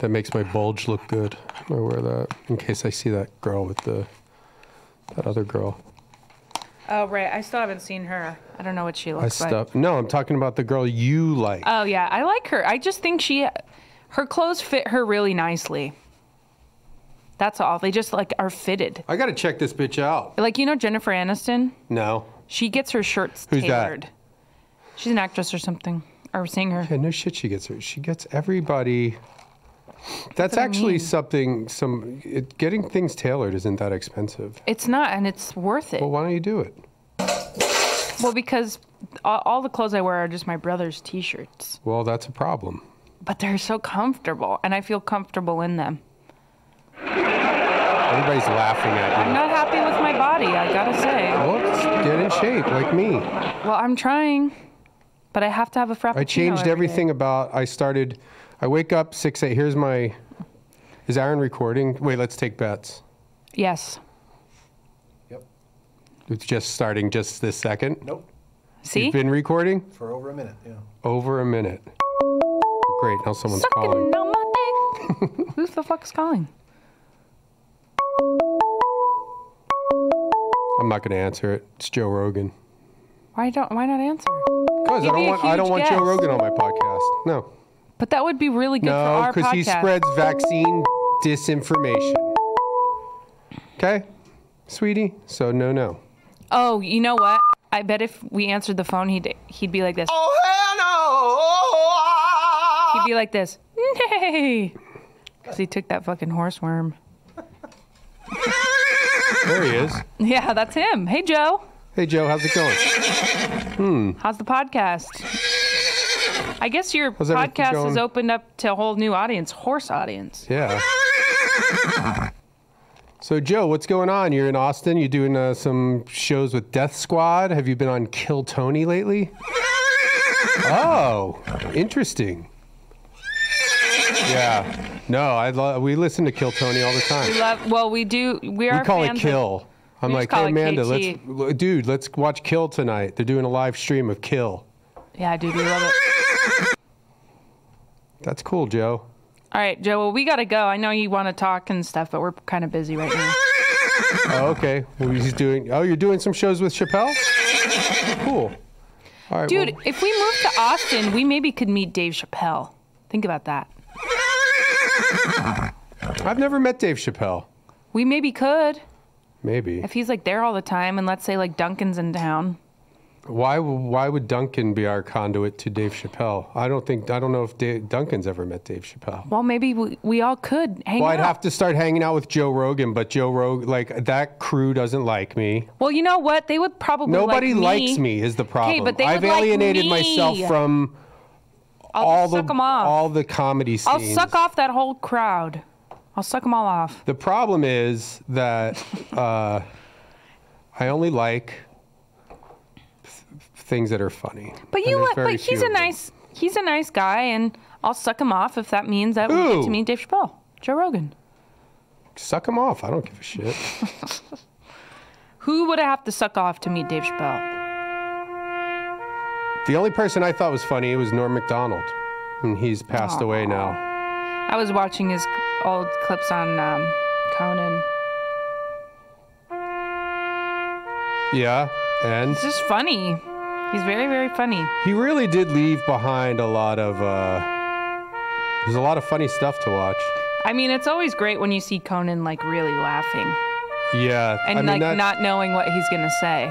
That makes my bulge look good. I wear that in case I see that girl with the that other girl. Oh right, I still haven't seen her. I don't know what she I looks like. stuff. No, I'm talking about the girl you like. Oh yeah, I like her. I just think she, her clothes fit her really nicely. That's all. They just like are fitted. I gotta check this bitch out. Like you know Jennifer Aniston. No. She gets her shirts Who's that? She's an actress or something, or singer. Yeah, no shit. She gets her. She gets everybody. That's actually mean. something. Some it, getting things tailored isn't that expensive. It's not, and it's worth it. Well, why don't you do it? Well, because all, all the clothes I wear are just my brother's T-shirts, Well, that's a problem. but they're so comfortable, and I feel comfortable in them. Everybody's laughing at me. I'm not happy with my body. I gotta say. Well, get in shape like me. Well, I'm trying, but I have to have a frappuccino. I changed every day. everything about. I started. I wake up six eight. Here's my. Is Aaron recording? Wait, let's take bets. Yes. Yep. It's just starting just this second. Nope. See? You've been recording For over a minute, yeah. over a minute. Great. Now someone's Sucking calling. on my dick. Who the fuck's calling? I'm not going to answer it. It's Joe Rogan. Why don't? Why not answer? Because I don't want. I don't huge want Joe. Rogan on my podcast. No. But that would be really good for No, because he spreads vaccine disinformation. Okay, sweetie. So no, no. Oh, you know what? I bet if we answered the phone, he'd he'd be like this. Oh, hell no! He'd be like this. Nay. Because he took that fucking horse worm. There he is. Yeah, that's him. Hey, Joe. Hey Joe, how's it going? Hmm. How's the podcast? I guess your How's podcast has opened up to a whole new audience, horse audience. Yeah. So Joe, what's going on? You're in Austin. You're doing uh, some shows with Death Squad? Have you been on Kill Tony lately? Oh, interesting. Yeah. No, I we listen to Kill Tony all the time. We love. Well, we do. We are. We call it Kill. I'm like, hey Amanda, KT. let's dude, let's watch Kill tonight. They're doing a live stream of Kill. yeah, dude, we love it. That's cool, Joe. All right, Joe. Well, we gotta go. I know you want to talk and stuff, but we're kind of busy right now. Oh, okay. Well, he's doing. Oh, you're doing some shows with Chappelle. Cool. All right, Dude, well, if we move to Austin, we maybe could meet Dave Chappelle. Think about that. I've never met Dave Chappelle. We maybe could Maybe. if he's like there all the time, and let's say like Duncan's in town. Why? Why would Duncan be our conduit to Dave Chappelle? I don't think. I don't know if Dave, Duncan's ever met Dave Chappelle. Well, maybe we, we all could hang Well, out. I'd have to start hanging out with Joe Rogan, but Joe Rogan, like that crew, doesn't like me. Well, you know what? They would probably Nobody like likes me. Is the problem? but they I've like alienated me. myself from I'll all the suck them off. all the comedy scenes. I'll suck off that whole crowd. I'll suck them all off. The problem is that uh, I only like things that are funny. But you very But he's a nice he's a nice guy, and I'll suck him off if that means that we get to meet Dave Chappelle, Joe Rogan. Suck him off. I don't give a shit. Who would I have to suck off to meet Dave Chappelle? the only person I thought was funny was Norm Macdonald, and he's passed away now. I was watching his old clips on um, Conan. Yeah, and It's just funny. He's very, very funny. he really did leave behind a lot of. Uh, there's a lot of funny stuff to watch. I mean, it's always great when you see Conan like really laughing Yeah, and I mean like that, not knowing what he's gonna say.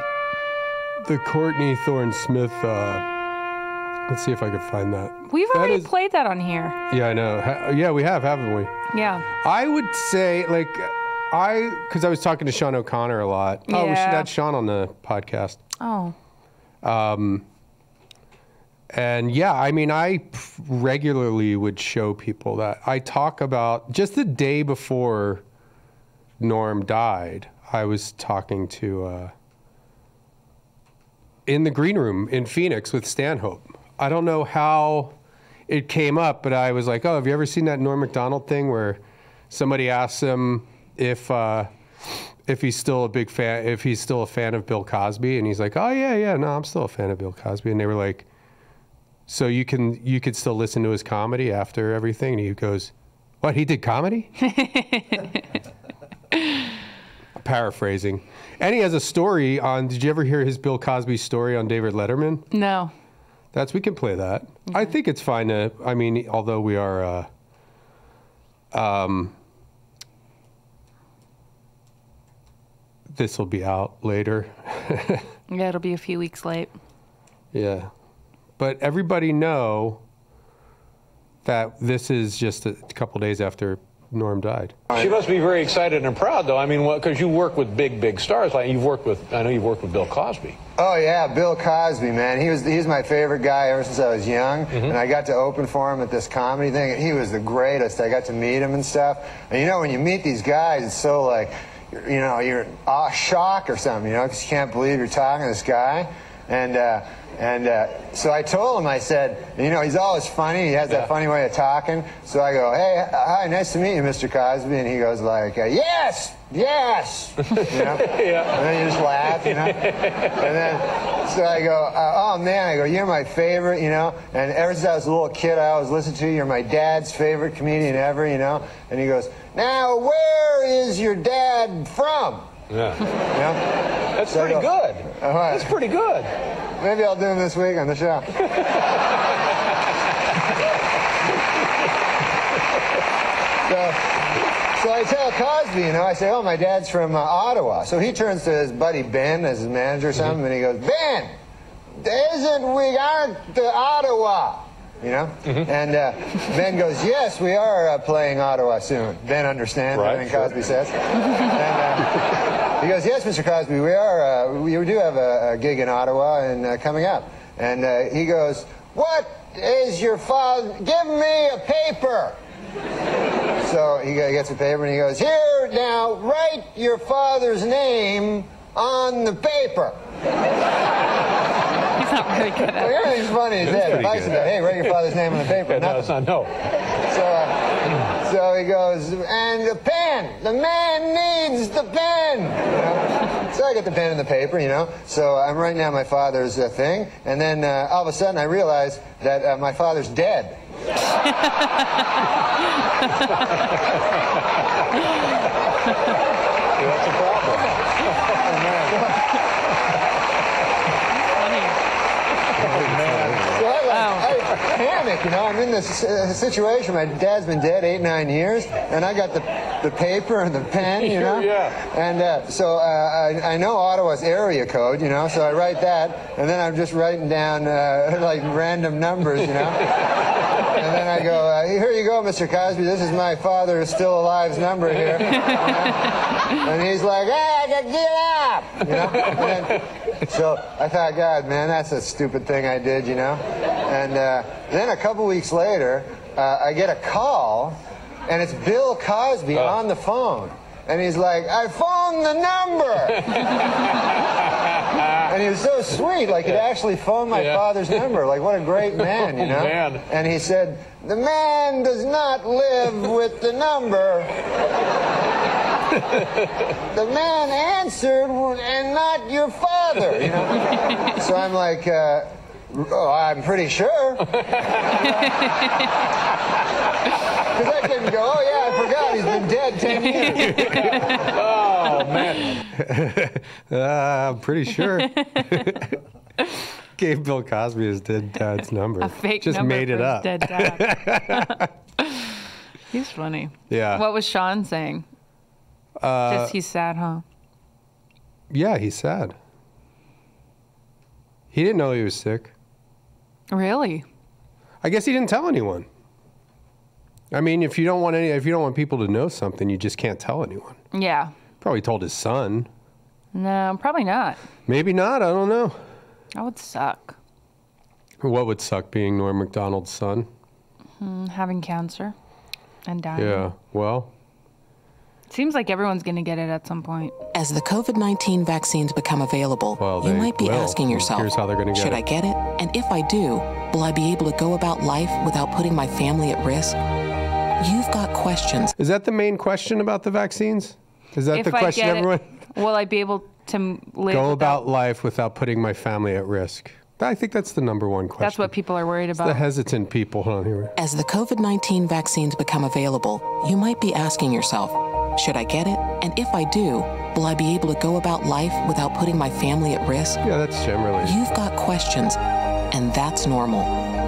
the Courtney Thorne Smith. Uh, let's see if I can find that. We've That already is- played that on here. Yeah, I know. Ha- yeah, we have, haven't we? Yeah. I would say like I because I was talking to Sean O'Connor a lot. Oh, we should add Sean on the podcast. Oh. And yeah, I mean, I regularly would show people that I talk about just the day before Norm died. I was talking to uh, in the green room in Phoenix with Stanhope. I don't know how it came up, but I was like, "Oh, have you ever seen that Norm Macdonald thing where somebody asks him if uh, if he's still a big fan, if he's still a fan of Bill Cosby, and he's like, "Oh yeah, yeah, no, I'm still a fan of Bill Cosby," and they were like, "So you can you could still listen to his comedy after everything?" And he goes, What he did comedy? Paraphrasing. And he has a story on. Did you ever hear his Bill Cosby story on David Letterman? No. That's we can play that. I think it's fine to. I mean, although we are. Uh, um, this will be out later. Yeah, it'll be a few weeks late. Yeah. But everybody know that this is just a couple days after Norm died. She must be very excited and proud, though. I mean, because you work with big, big stars. Like you've worked with, I know you've worked with Bill Cosby. Oh yeah, Bill Cosby, man. He was he's my favorite guy ever since I was young, mm-hmm. and I got to open for him at this comedy thing. And he was the greatest. I got to meet him and stuff. And you know, when you meet these guys, it's so like, you're- you know, you're in awe, shock or something, you know, because you can't believe you're talking to this guy. And uh, and uh, so I told him, I said, you know, he's always funny. He has Yeah. that funny way of talking. So I go, hey, hi, nice to meet you, Mr. Cosby. And he goes like, yes, yes. You know? Yeah. And then you just laugh, you know? And then, so I go, uh, oh man, I go, you're my favorite, you know? And ever since I was a little kid, I always listened to you. You're my dad's favorite comedian ever, you know? And he goes, now where is your dad from? Yeah. You know? That's So pretty go, good. All right. That's pretty good. Maybe I'll do him this week on the show. so, so I tell Cosby, you know, I say, oh, my dad's from uh, Ottawa. So he turns to his buddy Ben as his manager or something, and he goes, Ben, isn't we aren't the Ottawa? You know? And uh, Ben goes, yes, we are uh, playing Ottawa soon. Ben understands Right, everything sure. Cosby says. and, uh, he goes, yes, Mr. Cosby, we are. Uh, we do have a, a gig in Ottawa and uh, coming up. And uh, he goes, what is your father? Give me a paper. So he gets a paper and he goes, here now, write your father's name on the paper. He's not very good at it. everything's funny as that. pretty If I good. said, hey, write your father's name on the paper. Yeah, no, it's not. No. So, uh, so he goes, and the pen. The man needs the pen. You know? So I get the pen and the paper, you know. So I'm writing down my father's uh, thing, and then uh, all of a sudden I realize that uh, my father's dead. That's a problem. Funny. So I, like, Wow. I panic, you know. I'm in this uh, situation. My dad's been dead eight, nine years, and I got the the paper and the pen, you know. Yeah. And uh, so uh, I, I know Ottawa's area code, you know. So I write that, and then I'm just writing down uh, like random numbers, you know. and then I go, uh, here you go, Mr. Cosby. This is my father still alive's number here. you know? And he's like, hey, get up, you know. Then, so I thought, God, man, that's a stupid thing I did, you know. And uh, then a couple weeks later, uh, I get a call, and it's Bill Cosby Oh. on the phone. And he's like, I phoned the number. and he was so sweet, like he'd actually phoned my Yeah. father's number. Like, what a great man, you know? man. And he said, The man does not live with the number. the man answered and not your father, you know? so I'm like, uh, oh, I'm pretty sure. Because I couldn't go, oh yeah, I forgot, he's been dead 10 years. Oh man. Uh, I'm pretty sure. Gave Bill Cosby his dead dad's number. A fake Just number made for it his up. Dead dad. He's funny. Yeah. What was Sean saying? Uh, Just he's sad, huh? Yeah, he's sad. He didn't know he was sick. Really? I guess he didn't tell anyone. I mean, if you don't want any, if you don't want people to know something, you just can't tell anyone. Yeah. Probably told his son. No, probably not. Maybe not. I don't know. That would suck. What would suck being Norm Macdonald's son? Mm, Having cancer and dying. Yeah. Well, Seems like everyone's gonna get it at some point. As the COVID 19 vaccines become available, Well, you might be will. asking yourself Here's how they're gonna get Should it." I get it? And if I do, will I be able to go about life without putting my family at risk? You've got questions. is that the main question about the vaccines? Is that if the I question get everyone? it, will I be able to live Go without- about life without putting my family at risk. I think that's the number one question. That's what people are worried about. the hesitant people. Hold on here. As the COVID 19 vaccines become available, you might be asking yourself, should I get it? And if I do, will I be able to go about life without putting my family at risk? Yeah, that's generally. You've got questions, and that's normal.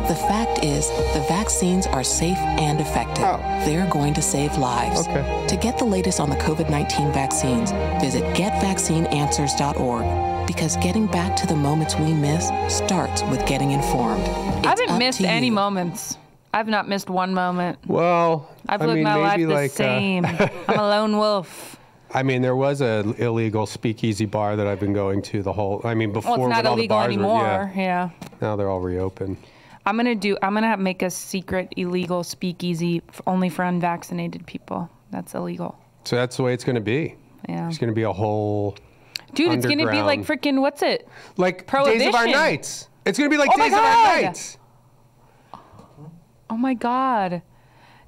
The fact is, the vaccines are safe and effective. Oh. They're going to save lives. Okay. To get the latest on the COVID 19 vaccines, visit getvaccineanswers.org because getting back to the moments we miss starts with getting informed. I haven't missed any you. moments. I've not missed one moment. Well, I've I lived mean, my life maybe the like. uh, same. I'm a lone wolf. I mean, there was a illegal speakeasy bar that I've been going to the whole. I mean, before Well, it's not when all the illegal bars were- anymore. yeah, yeah. now they're all reopened. I'm gonna do. I'm gonna make a secret illegal speakeasy only for unvaccinated people. That's illegal. So that's the way it's going to be. Yeah, It's going to be a whole dude, it's gonna be like freaking. What's it? like Days of Our Nights. It's going to be like Oh Days of Our Nights. Oh my god,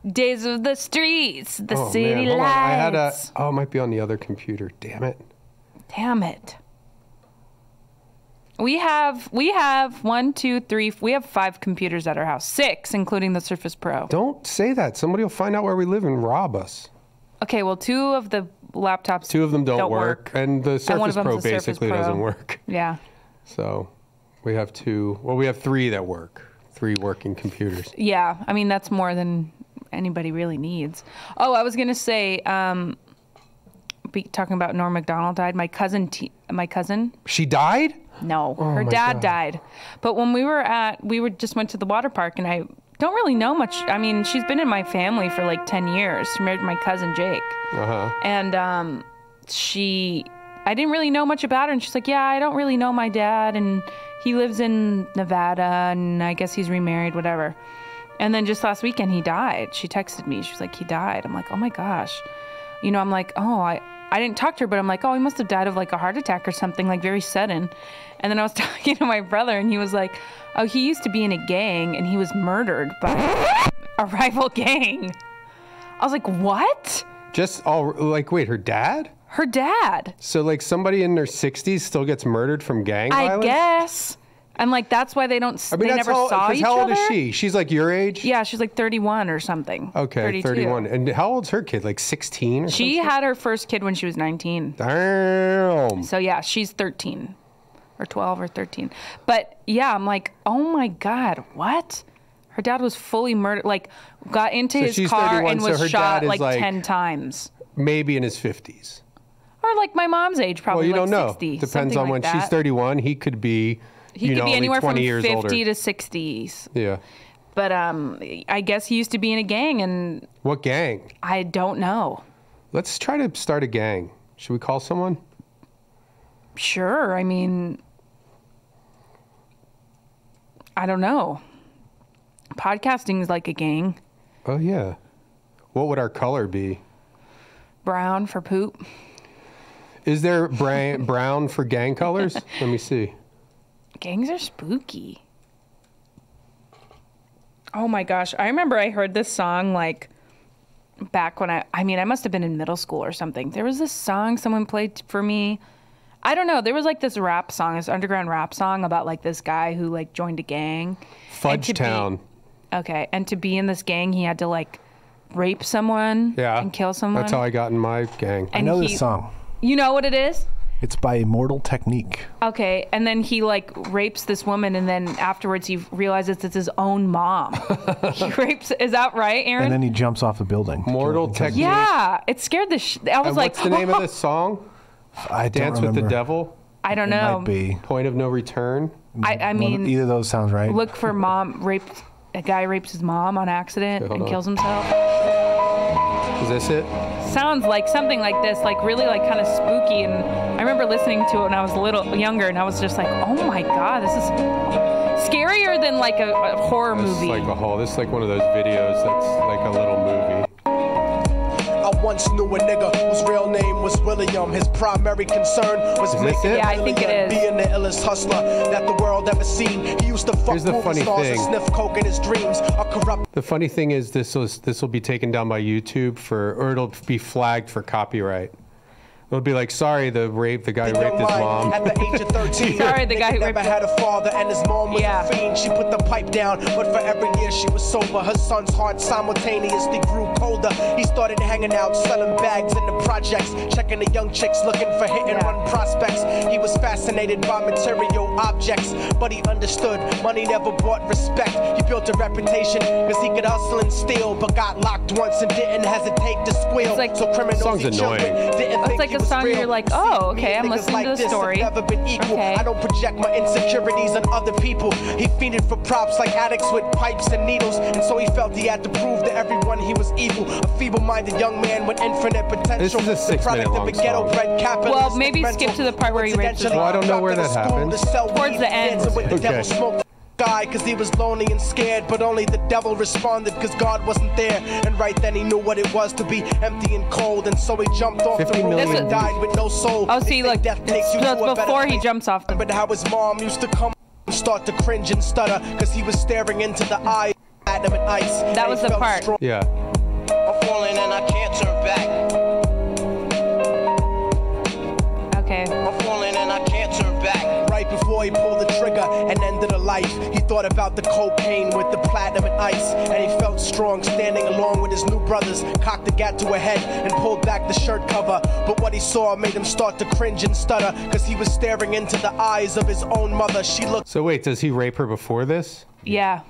Days of the Streets, the Oh city man, on. I had a. Oh, it might be on the other computer. Damn it. Damn it. We have we have one, two, three. We have five computers at our house. Six, including the Surface Pro. Don't say that. Somebody will find out where we live and rob us. Okay, well, two of the laptops. Two of them don't, work, and the Surface of Pro a Surface basically Pro. doesn't work. Yeah. So we have two. Well, we have three that work. Three working computers. Yeah, I mean that's more than anybody really needs. Oh, I was gonna say, um, be, talking about Norm Macdonald died. My cousin, T, my cousin, She died. no, her Oh my dad God. died. But when we were at, we were just went to the water park, and I don't really know much. I mean, she's been in my family for like ten years. She married my cousin Jake, Uh huh. and um, she, I didn't really know much about her, and she's like, yeah, I don't really know my dad, and he lives in Nevada, and I guess he's remarried, whatever. And then just last weekend, he died. She texted me. She's like, he died. I'm like, oh my gosh. You know, I'm like, oh, I, I didn't talk to her, but I'm like, oh, he must have died of like a heart attack or something, like very sudden. And then I was talking to my brother, and he was like, oh, he used to be in a gang, and he was murdered by a rival gang. I was like, what? Just all like wait, her dad? Her dad. So like somebody in their 60s still gets murdered from gang I violence? guess. And like that's why they don't. I mean, they never how, saw each how old other. is she? She's like your age? Yeah, she's like 31 or something. Okay, 32. 31. And how old's her kid? Like 16 or She something? had her first kid when she was 19. Damn. So yeah, she's 13 or 12 or 13. But yeah, I'm like, oh my God, what? Her dad was fully murdered, like got into So his car 31, and was her shot like, like- 10 times. Maybe in his 50s. Or like my mom's age, probably. Well, you like don't know. 60. Depends on like when that. she's 31. He could be, He you could know, be anywhere 20 from years 50 older. to 60s. Yeah. But um, I guess he used to be in a gang, and What gang? I don't know. Let's try to start a gang. Should we call someone? Sure. I mean, I don't know. Podcasting is like a gang. Oh, yeah. What would our color be? Brown for poop. Is there bra- brown for gang colors? Let me see. Gangs are spooky. Oh my gosh. I remember I heard this song like back when I, I mean, I must have been in middle school or something. There was this song someone played for me. I don't know. There was like this rap song, this underground rap song about like this guy who like joined a gang. Fudge to be- Okay. And to be in this gang, he had to like rape someone Yeah. and kill someone. That's how I got in my gang. and I know he- this song. You know what it is? It's by Immortal Technique. Okay, and then he like rapes this woman, and then afterwards he realizes it's his own mom. he rapes. Is that right, Aaron? And then he jumps off a building. Mortal Technique. yeah, it scared the. Sh- I was And like, what's the name of this song? I don't Dance with the. Devil? I don't It know. might be. Point of no return? I, I One- mean, either of those sounds right. look for mom raped. A guy rapes his mom on accident Okay, hold and on. kills himself. Is this it? Sounds like something like this, like really like kind of spooky. And I remember listening to it when I was a little younger, and I was just like, oh my god, this is scarier than like a, a horror This is movie. like a whole. This is like one of those videos that's like a little movie. I once knew a nigga whose real name was William. His primary concern was Is this making it? Yeah, I think it million, is. being the illest hustler that the world ever seen. He used to fuck Here's the funny stars thing. and sniff coke in his dreams. A corrupt The funny thing is, this was this will be taken down by YouTube for, or it'll be flagged for copyright. It'll be like, sorry, the rape, the guy The raped his mom. At the age of 13. Sorry, the guy Nigga who never raped had a father and his mom was Yeah. a fiend. She put the pipe down, but for every year she was sober, her son's heart simultaneously grew colder. He started hanging out, selling bags in the projects, checking the young chicks looking for hit and run prospects. He was fascinated by material objects, but he understood money never brought respect. He built a reputation because he could hustle and steal, but got locked once and didn't hesitate to squeal. It's like- so criminals Song's he chilled with annoying. didn't It's think like he a was song real. you're like, oh, okay, I'm listening like to the this story. Never been equal. Okay. I don't project my insecurities on other people. He fiended for props like addicts with pipes and needles, and so he felt he had to prove to everyone he was evil. A feeble-minded young man with infinite potential. This is a The six-minute product of long a ghetto-bred. Well, maybe skip to the part where he rapes his Well, I don't know where that happens. Towards the end. With Okay. Devil guy cause he was lonely and scared but only the devil responded cause God wasn't there and right then he knew what it was to be empty and cold and so he jumped off the 50 roof million and died with no soul Oh, see, say look, death takes you that's to a better before he jumps off the- but how his mom used to come and start to cringe and stutter cause he was staring into the eye of adamant ice That And was the part. strong. Yeah. I'm falling and I can't turn back. And ended a life, he thought about the cocaine with the platinum and ice. And he felt strong standing along with his new brothers, cocked the gat to a head and pulled back the shirt cover. But what he saw made him start to cringe and stutter, cause he was staring into the eyes of his own mother. She looked So wait, does he rape her before this? Yeah.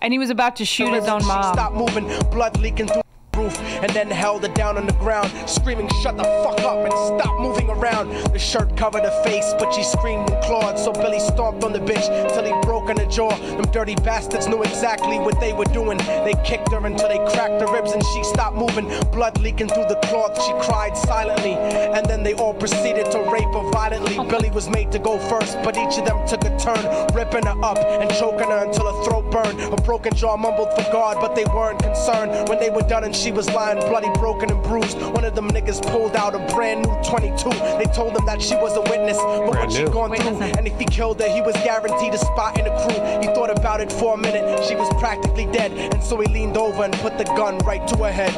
And he was about to shoot his own She mom. stopped moving, blood leaking through the roof, and then held her down on the ground, screaming, Shut the fuck up and stop moving around. The shirt covered her face, but she screamed and clawed, so Billy stomped on the bitch till he broke in her jaw. Them dirty bastards knew exactly what they were doing. They kicked her until they cracked her ribs, and she stopped moving, blood leaking through the cloth. She cried silently, and then they all proceeded to rape her violently. Billy was made to go first, but each of them took a turn, ripping her up and choking her until her throat burned. Her broken jaw mumbled for God, but they weren't concerned. When they were done and she was lying bloody, broken, and bruised, one of them niggas pulled out a brand new 22. They told him that she was a witness, but what she new. gone Wait, through, and if he killed her, he was guaranteed a spot in the crew. He thought about it for a minute, she was practically dead, and so he leaned over and put the gun right to her head.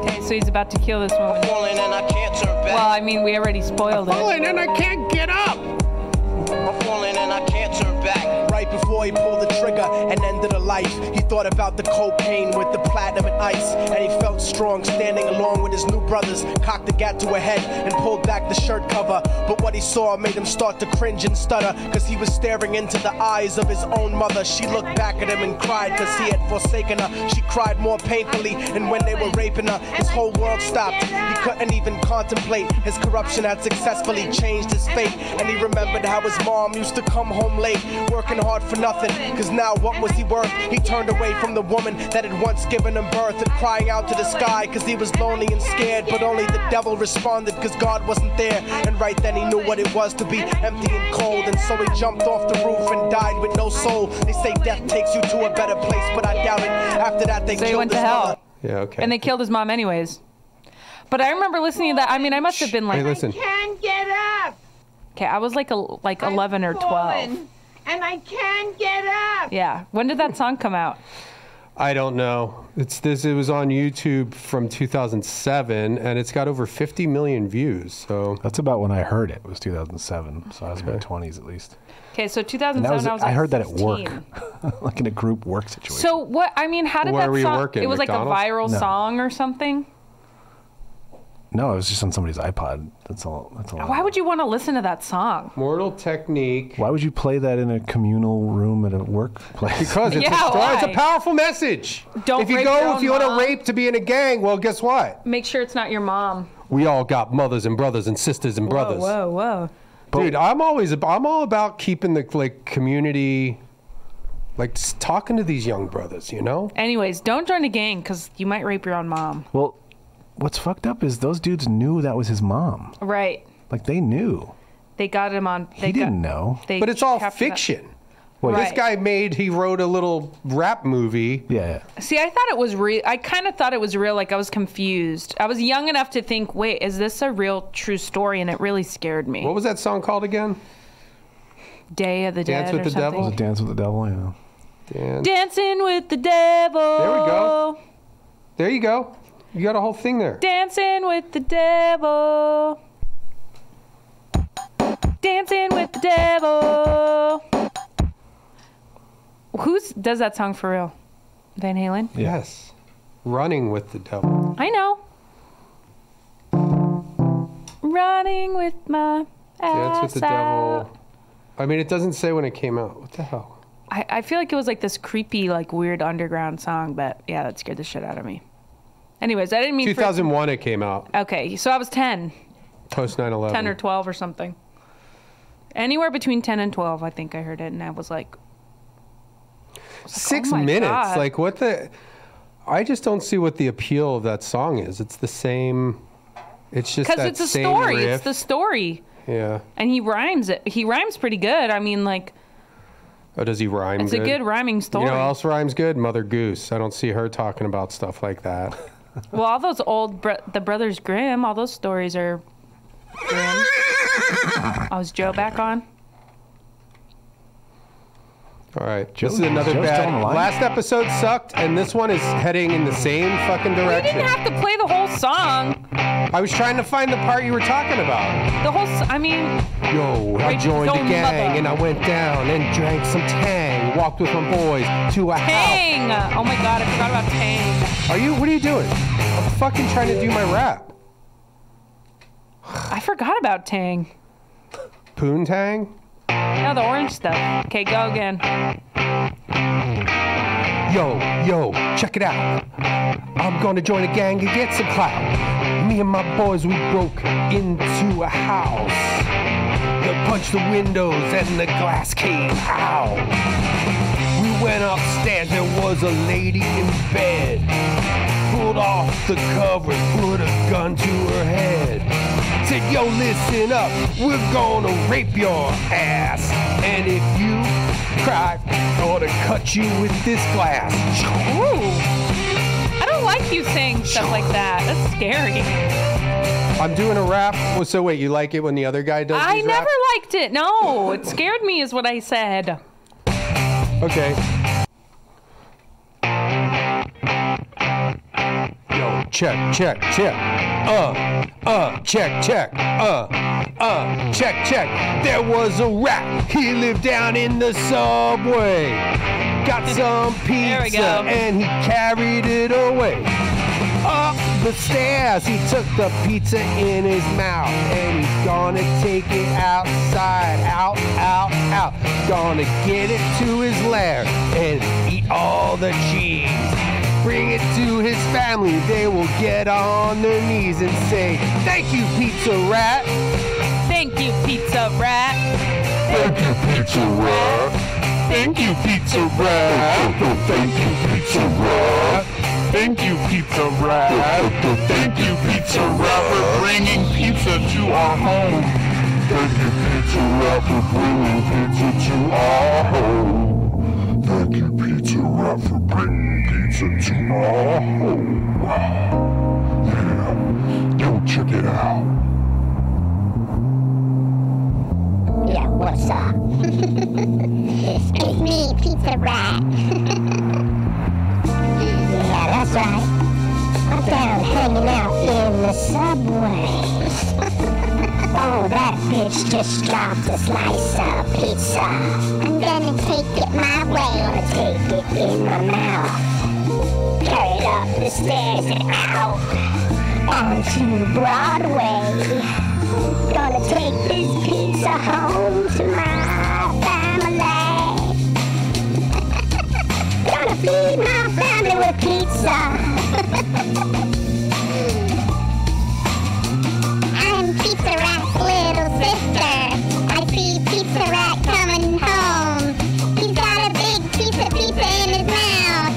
Okay, so he's about to kill this woman. Falling and I can't turn back. Well, I mean, we already spoiled it. falling and I can't get up. I'm falling and I can't turn back. He pulled the trigger and ended a life, he thought about the cocaine with the platinum and ice, and he felt strong standing along with his new brothers, cocked the gat to her head and pulled back the shirt cover. But what he saw made him start to cringe and stutter, cause he was staring into the eyes of his own mother. She looked back at him and cried cause he had forsaken her. She cried more painfully, and when they were raping her, his whole world stopped. He couldn't even contemplate. His corruption had successfully changed his fate, and he remembered how his mom used to come home late, working hard for nothing. Cause now what was he worth? He turned away from the woman that had once given him birth and crying out to the sky cause he was lonely and scared. But only the devil responded cause God wasn't there. And right then he knew what it was to be empty and cold. And so he jumped off the roof and died with no soul. They say death takes you to a better place, but I doubt it. After that, they So he killed went to his hell. mother. Yeah, okay. And they killed his mom anyways. But I remember listening to that. I mean, I must have been like, Hey, like, listen. can't get up. okay, I was like a, like I've 11 or 12. fallen, And I can't get up. Yeah. When did that song come out? I don't know. It's this. It was on YouTube from 2007, and it's got over 50 million views. So That's about when I heard it. It was 2007, so I was in my 20s at least. Okay, so 2007, was, I was I like heard that at work, like in a group work situation. So what? I mean, how did Where that were you song? working, It was like a viral No. song or something. No, it was just on somebody's iPod. That's all. That's all. I Why would you want to listen to that song? Mortal Technique. Why would you play that in a communal room at a workplace? Because it's, Yeah, a, story- it's a powerful message. Don't if you rape your go, own if you want to rape to be in a gang, well, guess what? Make sure it's not your mom. We all got mothers and brothers and sisters and brothers. Whoa, whoa, whoa. Dude, I'm always I'm all about keeping the like community, like s- talking to these young brothers. You know, Anyways, don't join a gang because you might rape your own mom. well, what's fucked up is those dudes knew that was his mom. Right. Like they knew. They got him on. They He got- didn't know. They but it's all captured that- fiction. Wait, This guy made he wrote a little rap movie. Yeah. See, I thought it was real. I kind of thought it was real. Like I was confused. I was young enough to think, wait, is this a real, true story? And it really scared me. What was that song called again? Day of the Dance Dead with or the something. Devil? Was it Dance with the Devil? Yeah. Dan. Dancing with the devil. There we go. There you go. You got a whole thing there. Dancing Dancing with the devil. Dancing with the devil. Who's does that song for real? Van Halen? Yes. Running with the devil. I know. Running with my ass Dance ass with the out. devil. I mean, it doesn't say when it came out. What the hell? I, I feel like it was like this creepy, like weird underground song, but yeah, that scared the shit out of me. Anyways, I didn't mean for- 2001 it came out. Okay, so I was 10, Post 9/11. 10 or 12 or something. Anywhere between 10 and 12, I think I heard it, and I was like, oh Six oh my minutes. God. Like what the? I just don't see what the appeal of that song is. It's the same. It's just because it's a story. riff. It's the story, yeah. and he rhymes it. He rhymes pretty good. I mean, like, Oh, does he rhyme? it's a good rhyming story. You know, what else rhymes good? Mother Goose. I don't see her talking about stuff like that. Well, all those old bro- the Brothers Grimm, all those stories are grim. Oh, I was Joe back on. All right. Joe- this is another Joe's still on the bad. Last episode sucked, and this one is heading in the same fucking direction. direction. didn't have to play the whole song. I was trying to find the part you were talking about. The whole. I mean, Yo, I Right, joined a gang and I went down and drank some Tang. Walked with my boys to a house. Tang. Oh my God, I forgot about Tang. Are you? What are you doing? I'm fucking trying to do my rap. I forgot about Tang. Poontang? No, the orange stuff. Okay, go again. Yo, yo, check it out. I'm gonna join a gang and get some clout. Me and my boys, we broke into a house. They punched the windows and the glass came out. We went upstairs, there was a lady in bed. Pulled off the cover, put a gun to her head. Said, yo, listen up, we're gonna rape your ass. And if you cry, I'm gonna cut you with this glass. Ooh. I don't like you saying stuff like that. That's scary. I'm doing a rap. Well, so wait, you like it when the other guy does it? I never rap? liked it. No, it scared me, is what I said. Okay. Check, check, check. Uh, uh, check, check. Uh, uh, check, check. There was a rat. He lived down in the subway. Got some pizza and he carried it away. Up the stairs, he took the pizza in his mouth and he's gonna take it outside, out, out, out. Gonna get it to his lair and eat all the cheese. Bring it to his family, they will get on their knees and say, Thank you, Pizza Rat. Thank you, Pizza Rat. Thank you, Pizza Rat. Thank you, Pizza Rat. Thank you, Pizza Rat. Thank you, Pizza Rat. Thank you, Pizza Rat, for bringing pizza to our home. Thank you, Pizza Rat, for bringing pizza to our home. Thank you, Pizza Rat, for bringing pizza to our home. Yeah, yo, check it out. Yeah, what's up? it's me, Pizza Rat. yeah, that's right. I'm down hanging out in the subway. oh, that bitch just dropped a slice of pizza. I'm gonna take it my way. I'm gonna take it in my mouth. Carry it up the stairs and out onto Broadway. Gonna take this pizza home to my family. Gonna feed my family with pizza. sister. I see Pizza Rat coming home. He's got a big piece of pizza in his mouth.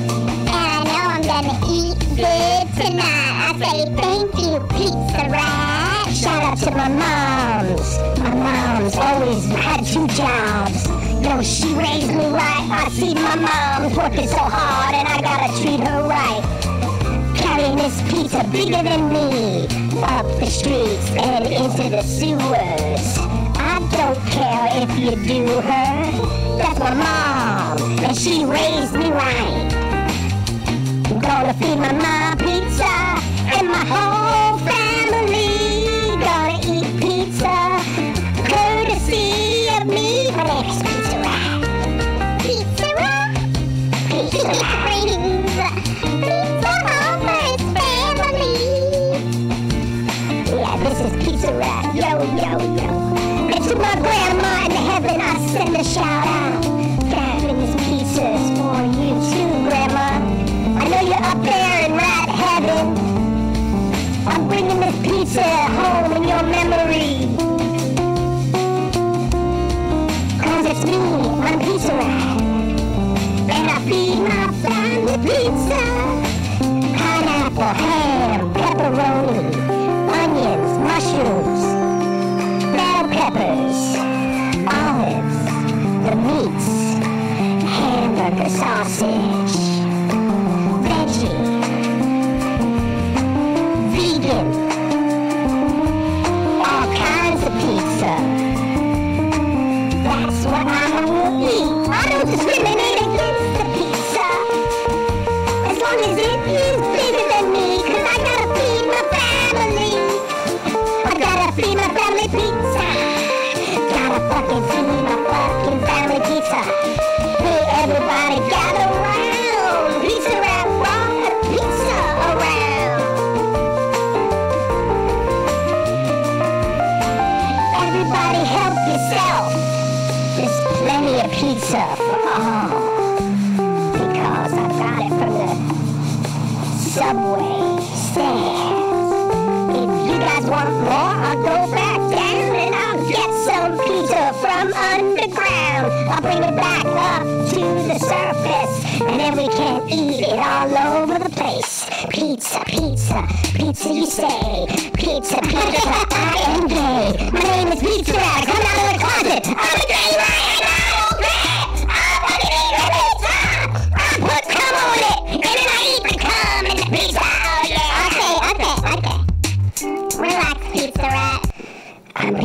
And I know I'm gonna eat good tonight. I say thank you, Pizza Rat. Shout out to my moms. My mom's always had two jobs. Yo, she raised me right. I see my mom's working so hard and I gotta treat her right. Carrying this pizza bigger than me up the streets and into the sewers. I don't care if you do her. That's my mom, and she raised me right. I'm gonna feed my mom pizza and my whole up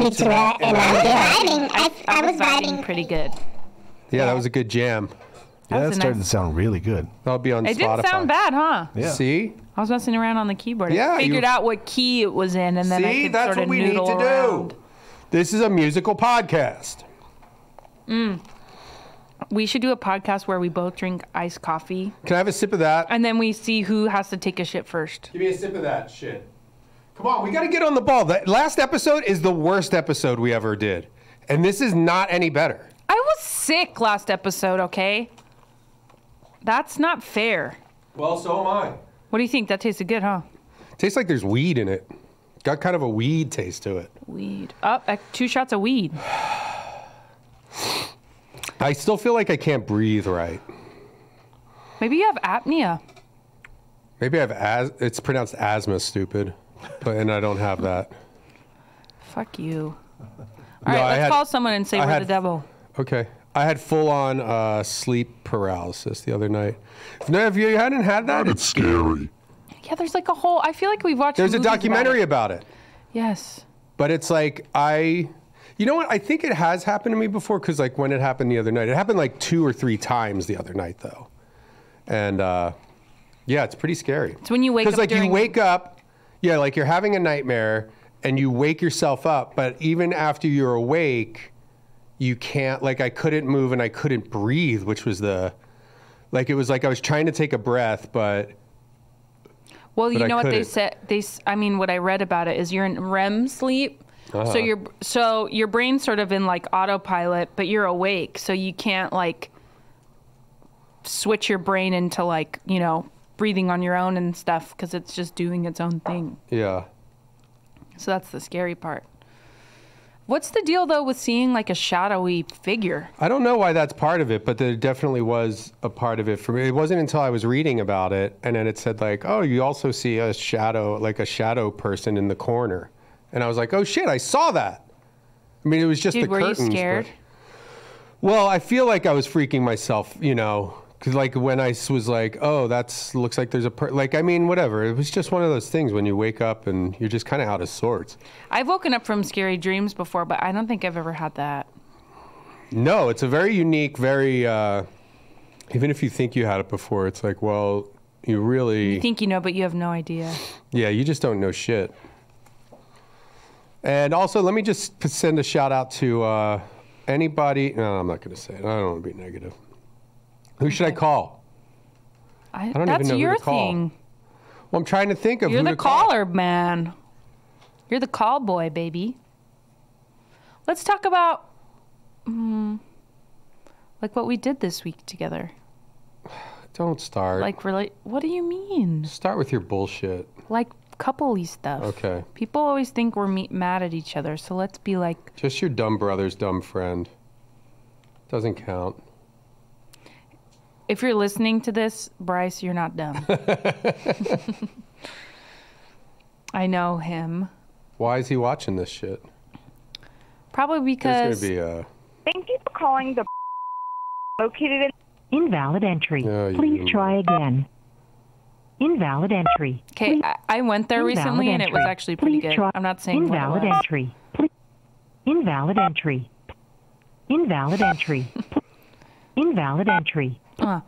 I'm Pizza Rat and I'm vibing. I, I was vibing. Pretty good. Yeah, that was a good jam. Yeah, was that started nice- to sound really good. That'll be on It Spotify. didn't sound bad, huh? Yeah. See? I was messing around on the keyboard. Yeah, I you- figured out what key it was in, and then I See, could that's sort what we need to around. do. This is a musical podcast. Mm. We should do a podcast where we both drink iced coffee, Can I have a sip of that? and then we see who has to take a shit first. Give me a sip of that shit. Come on, we got to get on the ball. The last episode is the worst episode we ever did. And this is not any better. I was sick last episode, okay? That's not fair. Well, so am I. What do you think? That tasted good, huh? Tastes like there's weed in it. Got kind of a weed taste to it. Weed. Up, oh, two shots of weed. I still feel like I can't breathe right. Maybe you have apnea. Maybe I have as it's pronounced asthma, stupid. But and I don't have that. Fuck you. All No, right, I let's had- call someone and say I we're had- the devil. Okay. I had full on uh, sleep paralysis the other night. No, if you hadn't had that, it's scary. Yeah, there's like a whole. I feel like we've watched. There's a movies about documentary it. about it. Yes. But it's like I, you know what? I think it has happened to me before because like when it happened the other night, it happened like two or three times the other night though, and uh, yeah, it's pretty scary. It's when you wake Because like during- you wake up, yeah, like you're having a nightmare and you wake yourself up, but even after you're awake, you can't. Like I couldn't move and I couldn't breathe, which was the, like it was like I was trying to take a breath, but Well, But you know what they said. They, I mean, what I read about it is you're in REM sleep. Uh-huh. So your so your brain's sort of in like autopilot, but you're awake, so you can't like switch your brain into like you know breathing on your own and stuff because it's just doing its own thing. yeah. So that's the scary part. What's the deal though with seeing like a shadowy figure? I don't know why that's part of it, but there definitely was a part of it for me. It wasn't until I was reading about it, and then it said like, "Oh, you also see a shadow, like a shadow person in the corner," and I was like, "Oh shit, I saw that." I mean, it was just Dude, the were you curtains. but- scared? well, I feel like I was freaking myself, you know, because like I was like, "Oh, that's looks like there's a per-, like," I mean, whatever. It was just one of those things when you wake up and you're just kind of out of sorts. I've woken up from scary dreams before, but I don't think I've ever had that. No, it's a very unique, very. Uh, even if you think you had it before, it's like, well, you really. You think you know, but you have no idea. yeah, you just don't know shit. And also, let me just send a shout out to uh, anybody. No, I'm not going to say it. I don't want to be negative. Who should I call? I, don't even that's know who to your call. thing. Well, I'm trying to think of You're who the to call. caller, man. You're the call boy, baby. Let's talk about, mm, like what we did this week together. Don't start. Like, really? What do you mean? Start with your bullshit. Like, coupley stuff. Okay. People always think we're me- mad at each other, so let's be like, Just your dumb brother's dumb friend. Doesn't count. If you're listening to this, Bryce, you're not dumb. I know him. Why is he watching this shit? Probably There's because gonna be a. Thank you for calling the located in invalid entry. Oh, Please you- try again. Invalid entry. Okay, I, I went there Invalid recently and it was entry. actually pretty Please good. try- I'm not saying what it invalid was. entry. Please. Invalid entry. Invalid entry. invalid entry. Uh,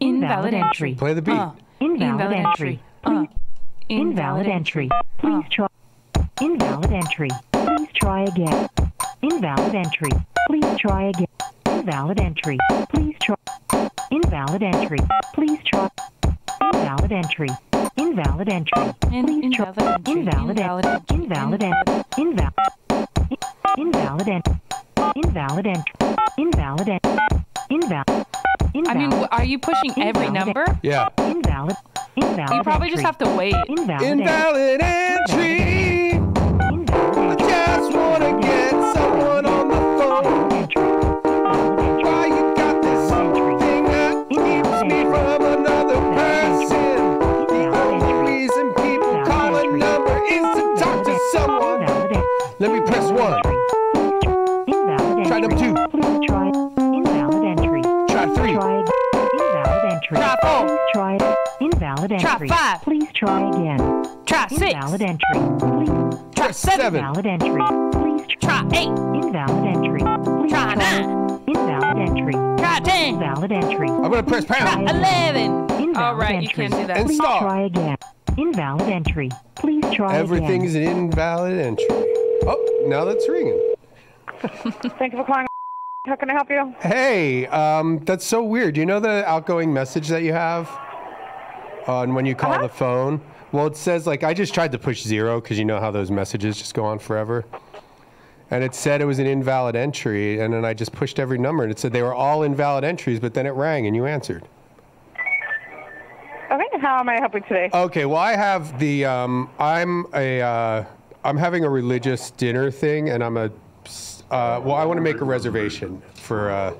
Invalid entry. Play the beat. Uh, Invalid entry. Uh, Invalid entry. Please try. Invalid entry. Please try again. Invalid entry. Please try again. Invalid entry. Please try. Invalid entry. Please try. Invalid entry. Invalid entry. Please try. Invalid entry. Invalid entry. Invalid. Invalid entry. Invalid entry. Invalid entry. Invalid. I mean, are you pushing every number? Yeah. Invalid. Invalid. You probably just have to wait. Invalid. Invalid entry. I just wanna five. Please try again. Try six. Invalid entry. Please Try seven. invalid entry. Please Try eight. invalid entry. Please Try nine. invalid entry. Try ten. Invalid entry. I'm gonna press Try pound. eleven. Invalid All right, you can't do that. Please stop. try again. Invalid entry. Please try Everything's again. an invalid entry. Oh, now that's ringing. Thank you for calling. How can I help you? Hey, um, that's so weird. Do you know the outgoing message that you have on when you call Uh-huh. the phone? Well, it says like I just tried to push zero because you know how those messages just go on forever. And it said it was an invalid entry, and then I just pushed every number, and it said they were all invalid entries, but then it rang and you answered. Okay, how am I helping today? Okay, well I have the um, I'm a uh, I'm having a religious dinner thing, and I'm a uh, well I want to make a reservation for. Uh,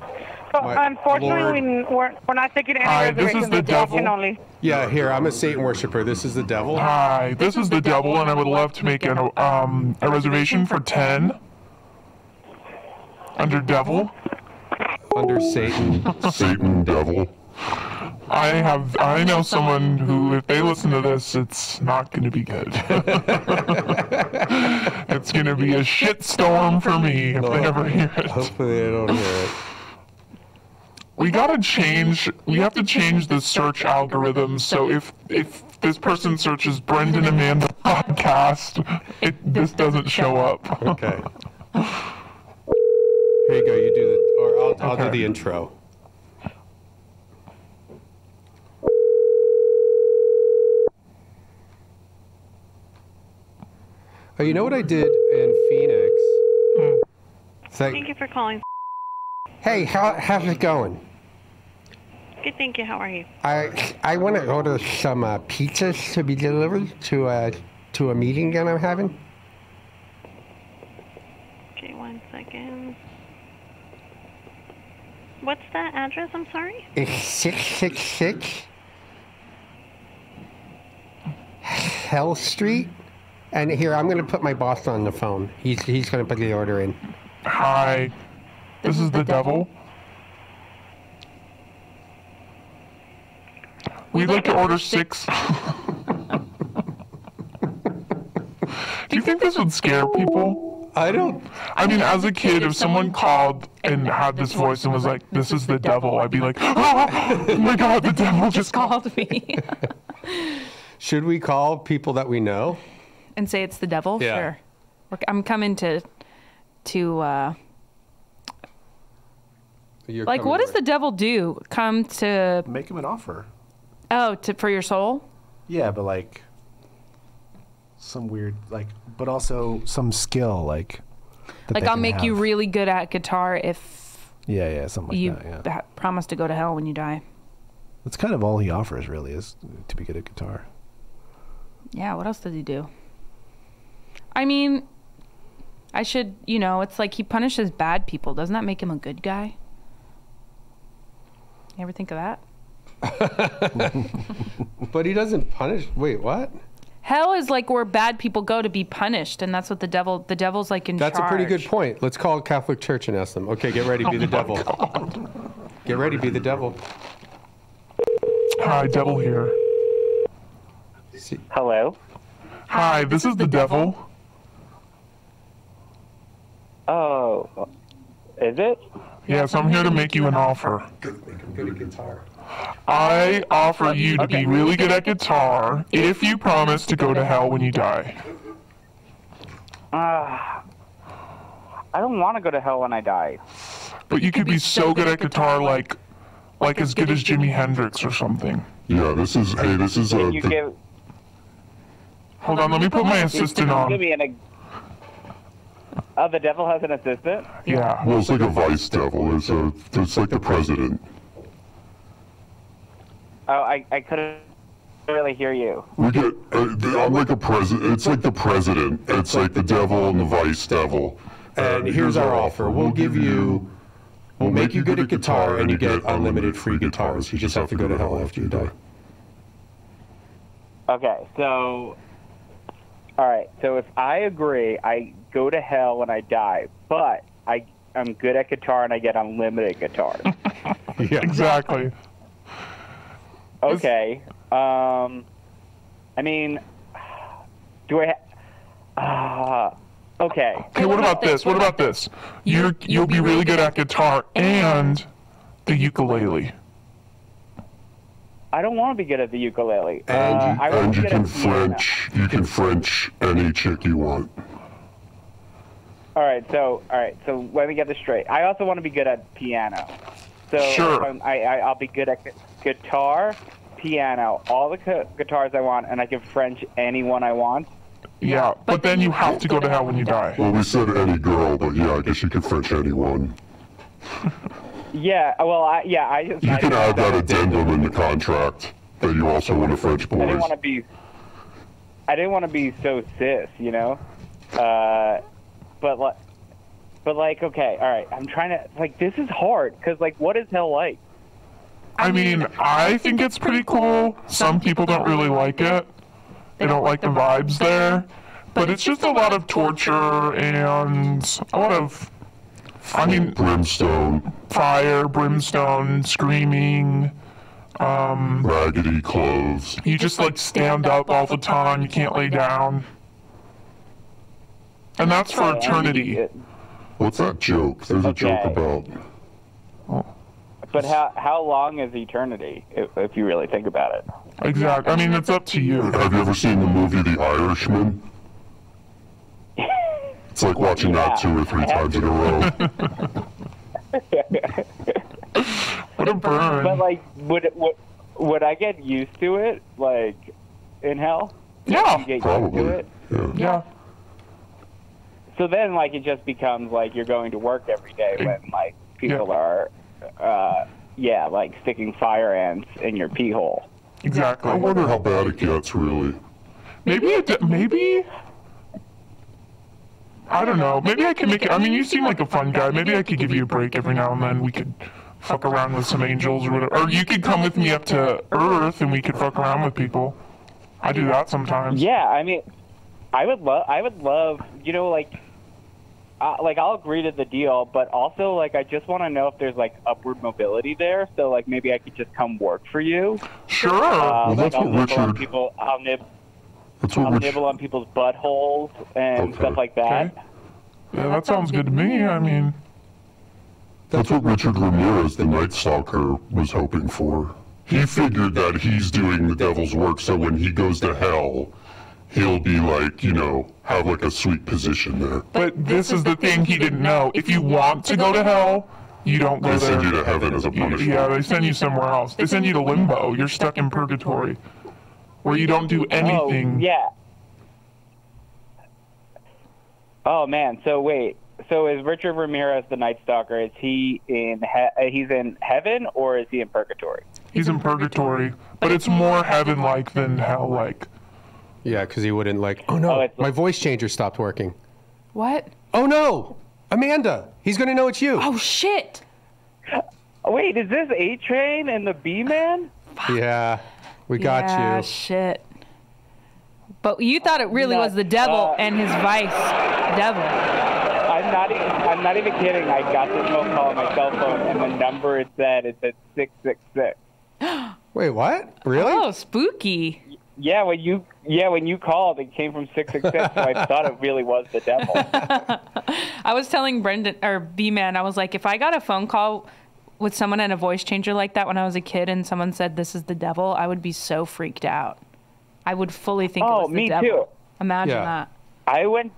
So, my unfortunately, Lord. we, we're, we're not taking any Hi, this is reservations. the It's walk-in devil. only. Yeah, here I'm a Satan worshiper. This is the devil. Hi, this is the devil, and I would love to make an, um, a reservation for 10 under devil. Under Satan. Satan devil. I have, I know someone who, if they listen to this, it's not going to be good. it's going to be a shit storm for me if they ever hear it. Hopefully they don't hear it. We gotta change. We have to change the search algorithm. So if if this person searches Brendan Amanda podcast, it this doesn't show up. Okay. Here you go. You do the, or I'll, I'll do the intro. Oh, you know what I did in Phoenix? Hmm. It's like, Thank you for calling. Hey, how, how's it going? Good, thank you. How are you? I I want to order some uh, pizzas to be delivered to a to a meeting that I'm having. Okay, one second. What's that address? I'm sorry. It's six six six Hell Street. And here, I'm going to put my boss on the phone. He's he's going to put the order in. Hi, this is the devil. We'd like to order six. Do you think this would scare people? I don't. I mean, as a kid, if someone called and had this voice and was like, "This is the devil," I'd be like, "Oh my god, the devil just called me." Should we call people that we know? and say it's the devil. Yeah. Sure. I'm coming to to uh You're like what does the devil do? Come to Make him an offer. Oh, to for your soul? Yeah, but like some weird like, but also some skill like. like I'll can make you really good at guitar if Yeah, yeah, something like you that. Yeah. promise to go to hell when you die. That's kind of all he offers, really, is to be good at guitar. Yeah, what else does he do? I mean, I should, you know, it's like he punishes bad people. Doesn't that make him a good guy? You ever think of that? But he doesn't punish. Wait, what? Hell is like where bad people go to be punished, and that's what the devil, the devil's like in charge. That's a pretty good point. Let's call Catholic Church and ask them. Okay, get ready, be oh the devil. Get ready, be the devil. Hi, devil here. Hello. Hi, this is the devil. Oh, is it? Yes, I'm here to make you an offer. Good at guitar. I offer you to be really good at guitar if you promise to go to hell when you die. Ah, I don't want to go to hell when I die. But you could be so good at guitar, like, like as good as Jimi Hendrix or something. Yeah, this is. Hey, this is. Uh, Can you give? Hold on, let me put my Can assistant you on. Give me an. Oh, the devil has an assistant. Yeah. Well, it's like a vice devil. It's a. It's like the president. Oh, I I couldn't really hear you. We get. Uh, I'm like a president. It's like the president. It's like the devil and the vice devil. And here's our offer. We'll give you. We'll make you good at guitar, and you get unlimited free guitars. You just have to go to hell after you die. Okay, so. All right, so if I agree, I go to hell when I die, but I I'm good at guitar and I get unlimited guitars. Yeah, exactly. Okay. Um, I mean, do I? Ha- uh, okay. Okay, what about this? What about this? You're you'll be really good at guitar and the ukulele. I don't want to be good at the ukulele. And Uh, you, I and to you be good can at. French. You can French any chick you want. All right, so all right, so let me get this straight. I also want to be good at piano. So Sure. if I'm- I, I I'll be good at gu- guitar, piano, all the gu- guitars I want, and I can French anyone I want. Yeah, but then you have to go to hell when you die. Well, we said any girl, but yeah, I guess you can French anyone. Yeah, well, I, yeah, I just You I, can add that addendum in the contract that you also want to French I didn't boys. want to be. I didn't want to be so cis, you know. Uh, but like, but like, okay, all right. I'm trying to like. This is hard because like, what is hell like? I mean, I think it's pretty cool. Some people don't really like it. They don't like the vibes there. But it's just a lot of torture and a lot of, I mean, brimstone, fire, brimstone, screaming. Um, raggedy clothes. you just like stand up all the time. You can't lay down. And that's for eternity. What's that joke? There's a joke Okay. about. Oh. But how how long is eternity if, if you really think about it? Exactly. I mean, it's up to you. Have you ever seen the movie The Irishman? It's like watching that two or three times in a row. What a burn. But like, would it, would would I get used to it? Like, in hell? Yeah. You get used Probably. to it. Yeah. So then, like, it just becomes like you're going to work every day when like people are, uh, yeah, like sticking fire ants in your pee hole. Exactly. I wonder how bad it gets, really. Maybe it, d- maybe. I don't know. Maybe I can make it. I mean, you seem like a fun guy. Maybe I could give you a break every now and then. We could fuck around with some angels or whatever. Or you could come with me up to Earth and we could fuck around with people. I do that sometimes. Yeah, I mean, I would love, I would love, you know, like, uh, like I'll agree to the deal, but also like I just want to know if there's like upward mobility there. So like maybe I could just come work for you. Sure. Uh, Well, like that's I'll what nibble on Richard- people. I'll nib. That's I'll Rich, nibble on people's buttholes and Okay. stuff like that. Yeah, that sounds good to me. I mean, that's what Richard Ramirez, the Night Stalker, was hoping for. He figured that he's doing the devil's work, so when he goes to hell, he'll be like, you know, have like a sweet position there. but this is the thing he didn't know. If you want to go to hell, you don't go They send you to heaven as a punishment. Yeah, they send you somewhere else. They send you to limbo. You're stuck in purgatory, where you don't do anything. Oh yeah. Oh man. So wait. So is Richard Ramirez the Night Stalker? Is he in he- uh, he's in heaven or is he in purgatory? He's in purgatory, but it's more heaven-like than hell-like. Yeah, because he wouldn't like. Oh no, my voice changer stopped working. What? Oh no, Amanda, he's gonna know it's you. Oh shit. Wait, is this A Train and the B Man? Yeah, we got yeah, you. shit. But you thought it really was the devil Uh, and his vice devil. I'm not. Even, I'm not even kidding. I got this phone call on my cell phone, and the number it said it said six six six. Wait, what? Really? Oh, spooky. Yeah, when you yeah when you called, it came from six six six. So I thought it really was the devil. I was telling Brendan or B Man, I was like, if I got a phone call with someone and a voice changer like that when I was a kid, and someone said this is the devil, I would be so freaked out. I would fully think it Oh, was the me devil. too. Imagine Yeah. that. I went.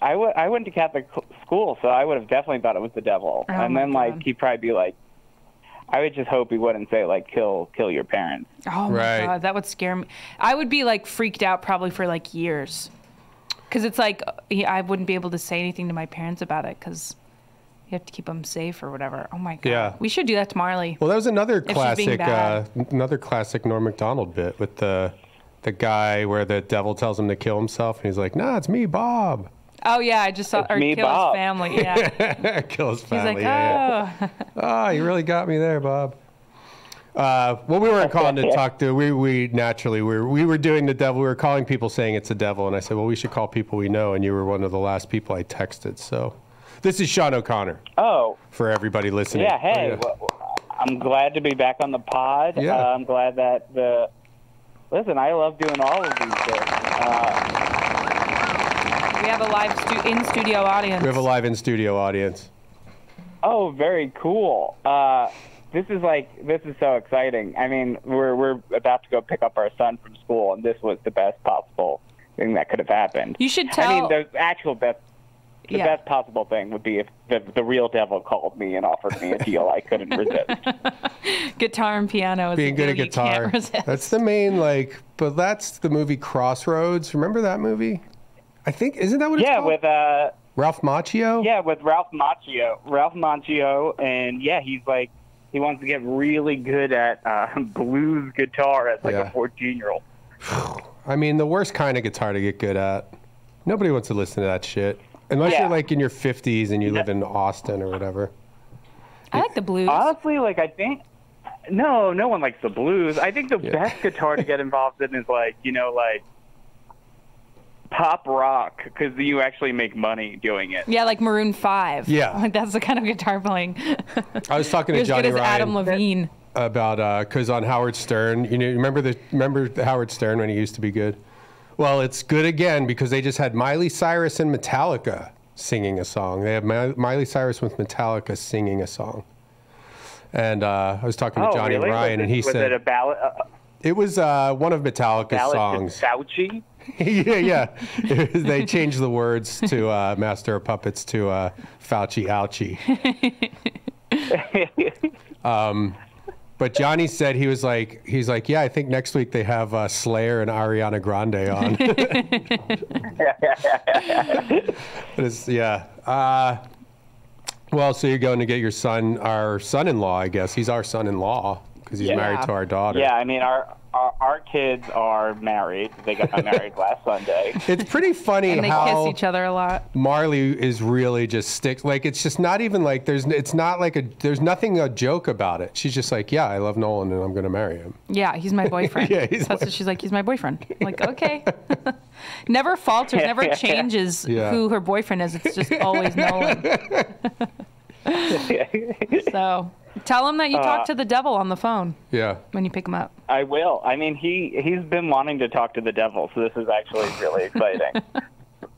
I went, I went to Catholic school, so I would have definitely thought it was the devil. Oh and my then, like, he'd probably be like, I would just hope he wouldn't say, like, kill kill your parents. Oh my god, that would scare me. I would be like freaked out probably for like years, because it's like I wouldn't be able to say anything to my parents about it because you have to keep them safe or whatever. Oh my god, Yeah. we should do that to Marley. Well, that was another If she's being classic, uh, another classic Norm Macdonald bit with the the guy where the devil tells him to kill himself, and he's like, "Nah, it's me, Bob." Oh yeah, I just saw It's or me, kill Bob. his family. Yeah, kill his he's family. like, yeah, yeah. oh. You really got me there, Bob. Uh, well, we weren't calling to talk to. We we naturally we were, we were doing the devil. We were calling people saying it's the devil, and I said, well, we should call people we know, and you were one of the last people I texted. So, this is Sean O'Connor Oh, for everybody listening. yeah. Hey, Oh, well, I'm glad to be back on the pod. Yeah. Uh, I'm glad that the. Listen, I love doing all of these things. Uh, we have a live stu- in studio audience. We have a live in studio audience. Oh, very cool. Uh, this is like this is so exciting. I mean, we're we're about to go pick up our son from school, and this was the best possible thing that could have happened. You should tell. I mean, the actual best. The Yeah. best possible thing would be if the, the real devil called me and offered me a deal I couldn't resist. Guitar and piano is Being good at deal you can't guitar. That's the main like. But that's the movie Crossroads. Remember that movie? I think isn't that what it's yeah, called? with uh, Ralph Macchio. yeah, with Ralph Macchio. Ralph Macchio, and yeah, he's like he wants to get really good at uh, blues guitar as like Yeah. a 14 year old. I mean, the worst kind of guitar to get good at. Nobody wants to listen to that shit. Unless Yeah. you're like in your 50s and you live in Austin or whatever. I like the blues. Honestly, like I think no, no one likes the blues. I think the best guitar to get involved in is like you know like pop rock because you actually make money doing it. Yeah, like Maroon Five. Yeah. like that's the kind of guitar playing. I was talking to You're as Johnny good as Ryan Adam Levine. about because on Howard Stern, you know, remember the remember Howard Stern when he used to be good. Well, it's good again because they just had Miley Cyrus and Metallica singing a song. They have Miley Cyrus with Metallica singing a song. And uh, I was talking to oh, Johnny really? Ryan, was and it, he was said it a ballad? Uh, it was uh, one of Metallica's ballad songs. to Fauci? yeah, yeah. They changed the words to uh, Master of Puppets to uh, Fauci Ouchie. um, but Johnny said he was like, he's like, yeah, I think next week they have uh, Slayer and Ariana Grande on. But it's, yeah. Uh, well, so you're going to get your son, our son-in-law, I guess. He's our son-in-law because he's Yeah. married to our daughter. Yeah, I mean our, our our kids are married. They got married last Sunday. It's pretty funny and they how kiss each other a lot. Marley is really just sticks like it's just not even like there's it's not like a there's nothing a joke about it. She's just like, yeah, I love Nolan and I'm gonna marry him. Yeah, he's my boyfriend. Yeah, he's That's my- what she's like. He's my boyfriend. I'm like, okay. never falters, never changes Yeah. who her boyfriend is. It's just always Nolan. so tell him that you Uh, talked to the devil on the phone Yeah. when you pick him up. I will. I mean, he he's been wanting to talk to the devil, so this is actually really exciting.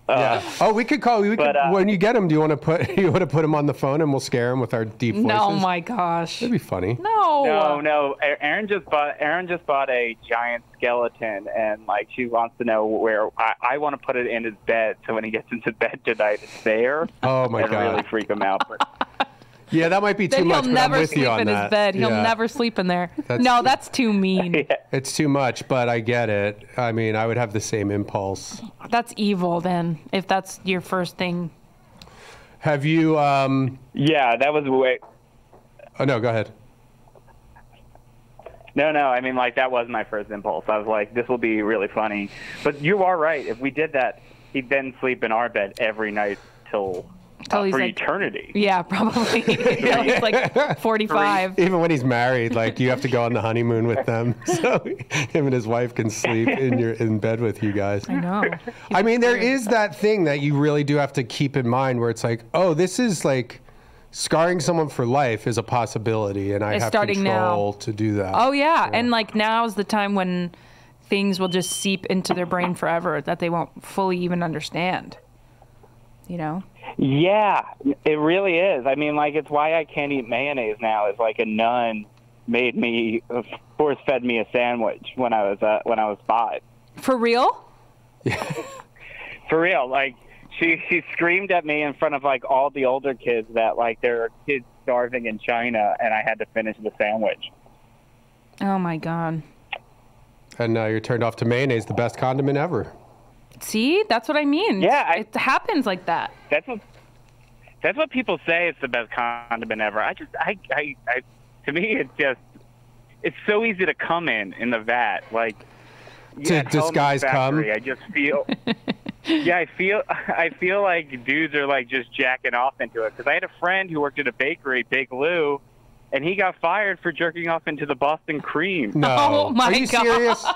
Yeah. Oh, we could call. We could, but, uh, when you get him, do you want to put you want to put him on the phone and we'll scare him with our deep voices? No, my gosh. That'd be funny. No. No, no. Aaron just bought Aaron just bought a giant skeleton, and like she wants to know where I, I want to put it in his bed, so when he gets into bed tonight, it's there. Oh my and God. Really freak him out. But Yeah, that might be too Then he'll much. but I'm never with sleep you on in that. his bed. He'll Yeah. never sleep in there. That's- no, that's too mean. It's too much, but I get it. I mean, I would have the same impulse. That's evil then, if that's your first thing. Have you? um yeah, that was way. Oh no, go ahead. No, no. I mean, like that was my first impulse. I was like, this will be really funny. But you are right. If we did that, he'd then sleep in our bed every night till Till uh, he's for like- eternity. Yeah, probably. Till he's like 45. Even when he's married, like you have to go on the honeymoon with them, so him and his wife can sleep in your in bed with you guys. I know. I mean, there is that thing that you really do have to keep in mind, where it's like, oh, this is like scarring someone for life is a possibility, and I It's have starting now. control to do that. Oh yeah, and like now's the time when things will just seep into their brain forever that they won't fully even understand. You know? Yeah, it really is. I mean, like it's why I can't eat mayonnaise now. It's like a nun made me force fed me a sandwich when I was uh, when I was five. For real? For real, like she she screamed at me in front of like all the older kids that like there are kids starving in China, and I had to finish the sandwich. Oh my god. And now you're turned off to mayonnaise, the best condiment ever. See, that's what I mean. Yeah, it happens like that. That's what that's what people say. It's the best condiment ever. I just I I, I to me it's just it's so easy to come in in the vat like To at Hellman's disguise cum? Factory, I just feel. yeah, I feel I feel like dudes are like just jacking off into it because I had a friend who worked at a bakery, Big Lou, and he got fired for jerking off into the Boston cream. No. Oh my Are you God. serious?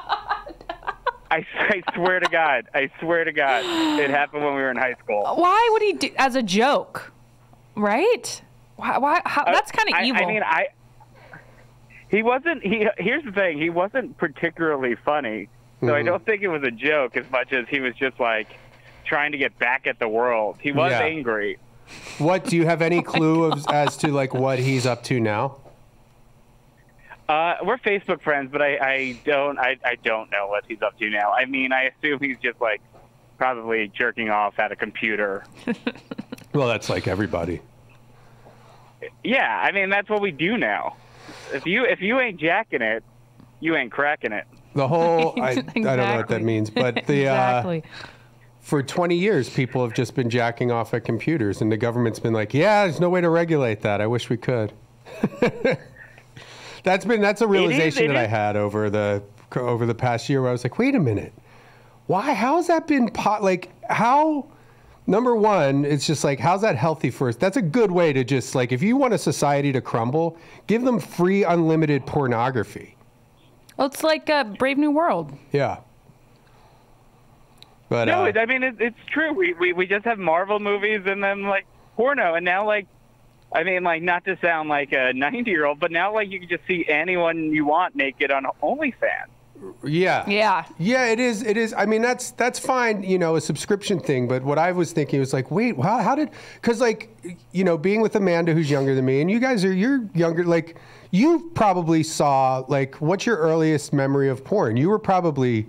I, I swear to God, I swear to God, it happened when we were in high school. Why would he do as a joke? Right? Why? why how, Uh, that's kind of I- evil. I mean, I. He wasn't. He here's the thing. He wasn't particularly funny, so I Mhm. don't think it was a joke as much as he was just like trying to get back at the world. He was Yeah. angry. What do you have any clue of, as to like what he's up to now? Uh, we're Facebook friends, but I, I don't. I, I don't know what he's up to now. I mean, I assume he's just like probably jerking off at a computer. Well, that's like everybody. Yeah, I mean that's what we do now. If you if you ain't jacking it, you ain't cracking it. The whole I, I don't know what that means, but the exactly. uh, for 20 years people have just been jacking off at computers, and the government's been like, yeah, there's no way to regulate that. I wish we could. that's been that's a realization it that I had over the over the past year, where I was like, wait a minute, why? How has that been? pot? like how? Number one, it's just like, how's that healthy for us? That's a good way to just like, if you want a society to crumble, give them free, unlimited pornography. well, it's like a Brave New World. Yeah. But no, uh, it, I mean it, it's true. We, we we just have Marvel movies and then like porno, and now like, I mean like not to sound like a ninety year old, but now like you can just see anyone you want naked on OnlyFans. yeah, Yeah. yeah, it is. It is. I mean, that's that's fine. You know, a subscription thing. But what I was thinking was like, wait, how, how did? Because like, you know, being with Amanda, who's younger than me, and you guys are you're younger. Like, you probably saw like, what's your earliest memory of porn? You were probably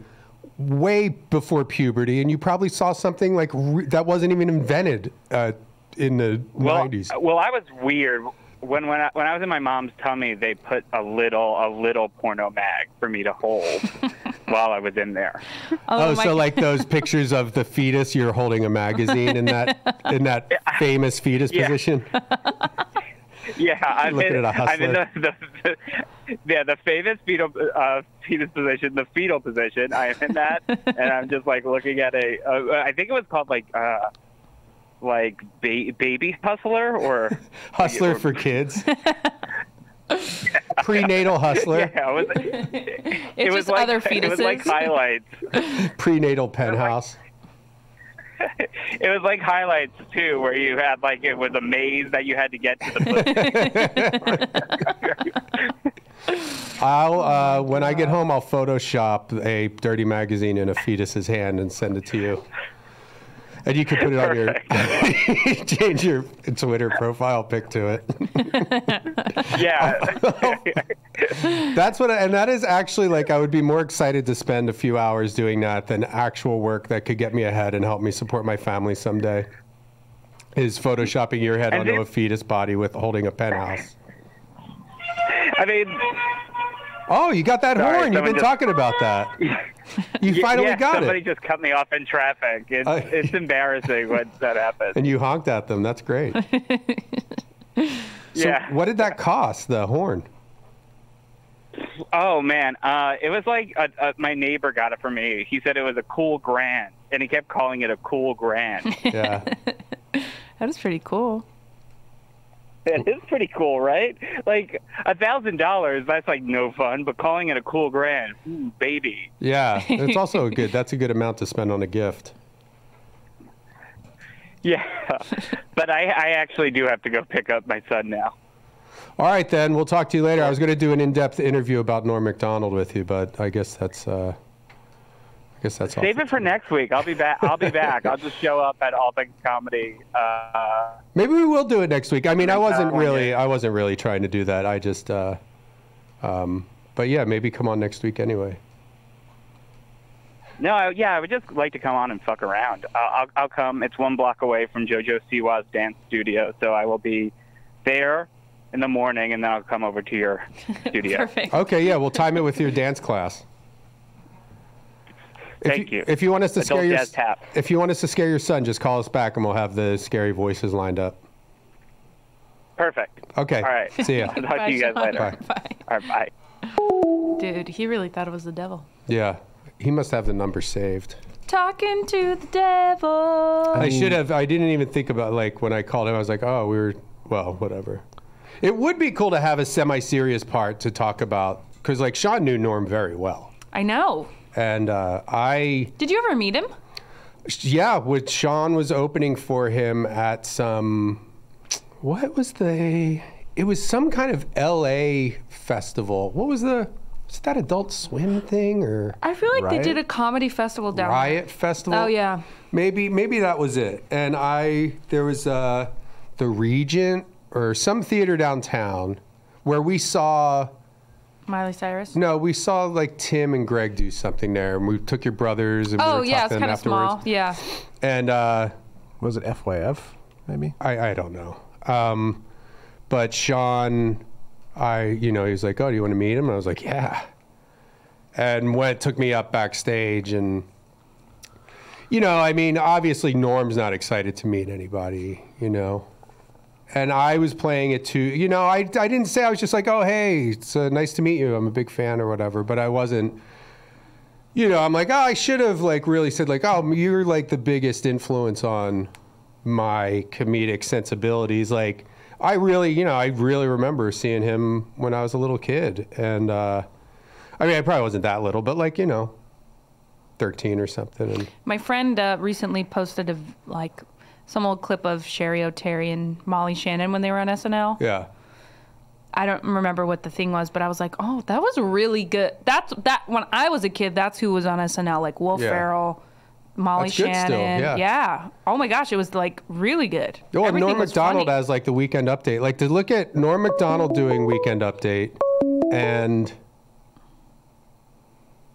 way before puberty, and you probably saw something like re- that wasn't even invented uh, in the Well, 90s. well, I was weird when when I, when I was in my mom's tummy. They put a little a little porno mag for me to hold while I was in there. Oh, my so like those pictures of the fetus, you're holding a magazine in that in that famous fetus Yeah. position. Yeah, I'm looking in, at a I'm in the, the, the yeah the famous fetal uh, fetus position, the fetal position. I am in that, and I'm just like looking at a. Uh, I think it was called like uh, like ba- baby hustler or Hustler for kids. Prenatal hustler. yeah. It was, it It's was just like other it was like highlights. Prenatal penthouse. It was like highlights too, where you had like it was a maze that you had to get to the. I'll uh, when I get home, I'll Photoshop a dirty magazine in a fetus's hand and send it to you. And you can put it on your change your Twitter profile pic to it. yeah. That's what, I, and that is actually like I would be more excited to spend a few hours doing that than actual work that could get me ahead and help me support my family someday. Is photoshopping your head onto a fetus body with holding a penthouse. I mean, Oh, you got that Sorry, horn. You've been just- talking about that. You finally yeah, got somebody it. Somebody just cut me off in traffic. It's, Uh, it's embarrassing when that happens. And you honked at them. That's great. So Yeah. what did that cost, the horn? Oh man, uh, it was like uh uh my neighbor got it for me. He said it was a cool grand, and he kept calling it a cool grand. Yeah. that was pretty cool. It is pretty cool, right? Like a thousand dollars, that's like no fun. But calling it a cool grand, ooh, baby. Yeah. It's also a good. That's a good amount to spend on a gift. Yeah, but I, I actually do have to go pick up my son now. All right, then we'll talk to you later. I was going to do an in-depth interview about Norm Macdonald with you, but I guess that's. Uh, I guess that's all. Save it for next week. I'll be back. I'll be back. I'll just show up at All Things Comedy. Uh, Maybe we will do it next week. I mean, I wasn't really, I wasn't really trying to do that. I just, uh, um, but yeah, maybe come on next week anyway. no, I, yeah, I would just like to come on and fuck around. I'll, I'll, I'll come. It's one block away from JoJo Siwa's dance studio, so I will be there in the morning, and then I'll come over to your studio. Perfect. Okay, yeah, we'll time it with your dance class. If Thank you. If you want us to Adult scare your, tap. if you want us to scare your son, just call us back and we'll have the scary voices lined up. Perfect. Okay. All right. See ya. I'll talk to you guys Bye, later. Sean. Bye. All right. Bye. Dude, he really thought it was the devil. Yeah, he must have the number saved. Talking to the devil. I should have. I didn't even think about like when I called him. I was like, oh, we were well, whatever. It would be cool to have a semi-serious part to talk about because like Sean knew Norm very well, I know. And uh, I Did you ever meet him? yeah, with Sean was opening for him at some what was the it was some kind of LA festival. What was the was that Adult Swim thing or I feel like Riot? they did a comedy festival down Riot Festival? Oh yeah. Maybe maybe that was it. And I there was uh the Regent or some theater downtown where we saw Miley Cyrus. no, we saw like Tim and Greg do something there, and we took your brothers and we Oh were yeah, it's talking kind of afterwards. small. Yeah. And uh, was it FYF? Maybe I I don't know. Um, but Sean, I you know he was like, oh, do you want to meet him? And I was like, yeah. And went took me up backstage and. You know, I mean, obviously Norm's not excited to meet anybody, you know. And I was playing it too. You know, I, I didn't say, I was just like, oh, hey, it's uh, nice to meet you. I'm a big fan or whatever. But I wasn't, you know, I'm like, oh, I should have like really said like, oh, you're like the biggest influence on my comedic sensibilities. Like, I really, you know, I really remember seeing him when I was a little kid. And, uh, I mean, I probably wasn't that little, but like, you know, 13 or something. And My friend uh, recently posted a like some old clip of Cheri Oteri and Molly Shannon when they were on SNL. yeah. I don't remember what the thing was, but I was like, oh, that was really good. That's that when I was a kid. That's who was on SNL, like Will Yeah. Ferrell, Molly That's good Shannon. still, yeah. Oh my gosh, it was like really good. Oh, and Everything Norm Macdonald funny. has like the weekend update. Like to look at Norm Macdonald doing weekend update and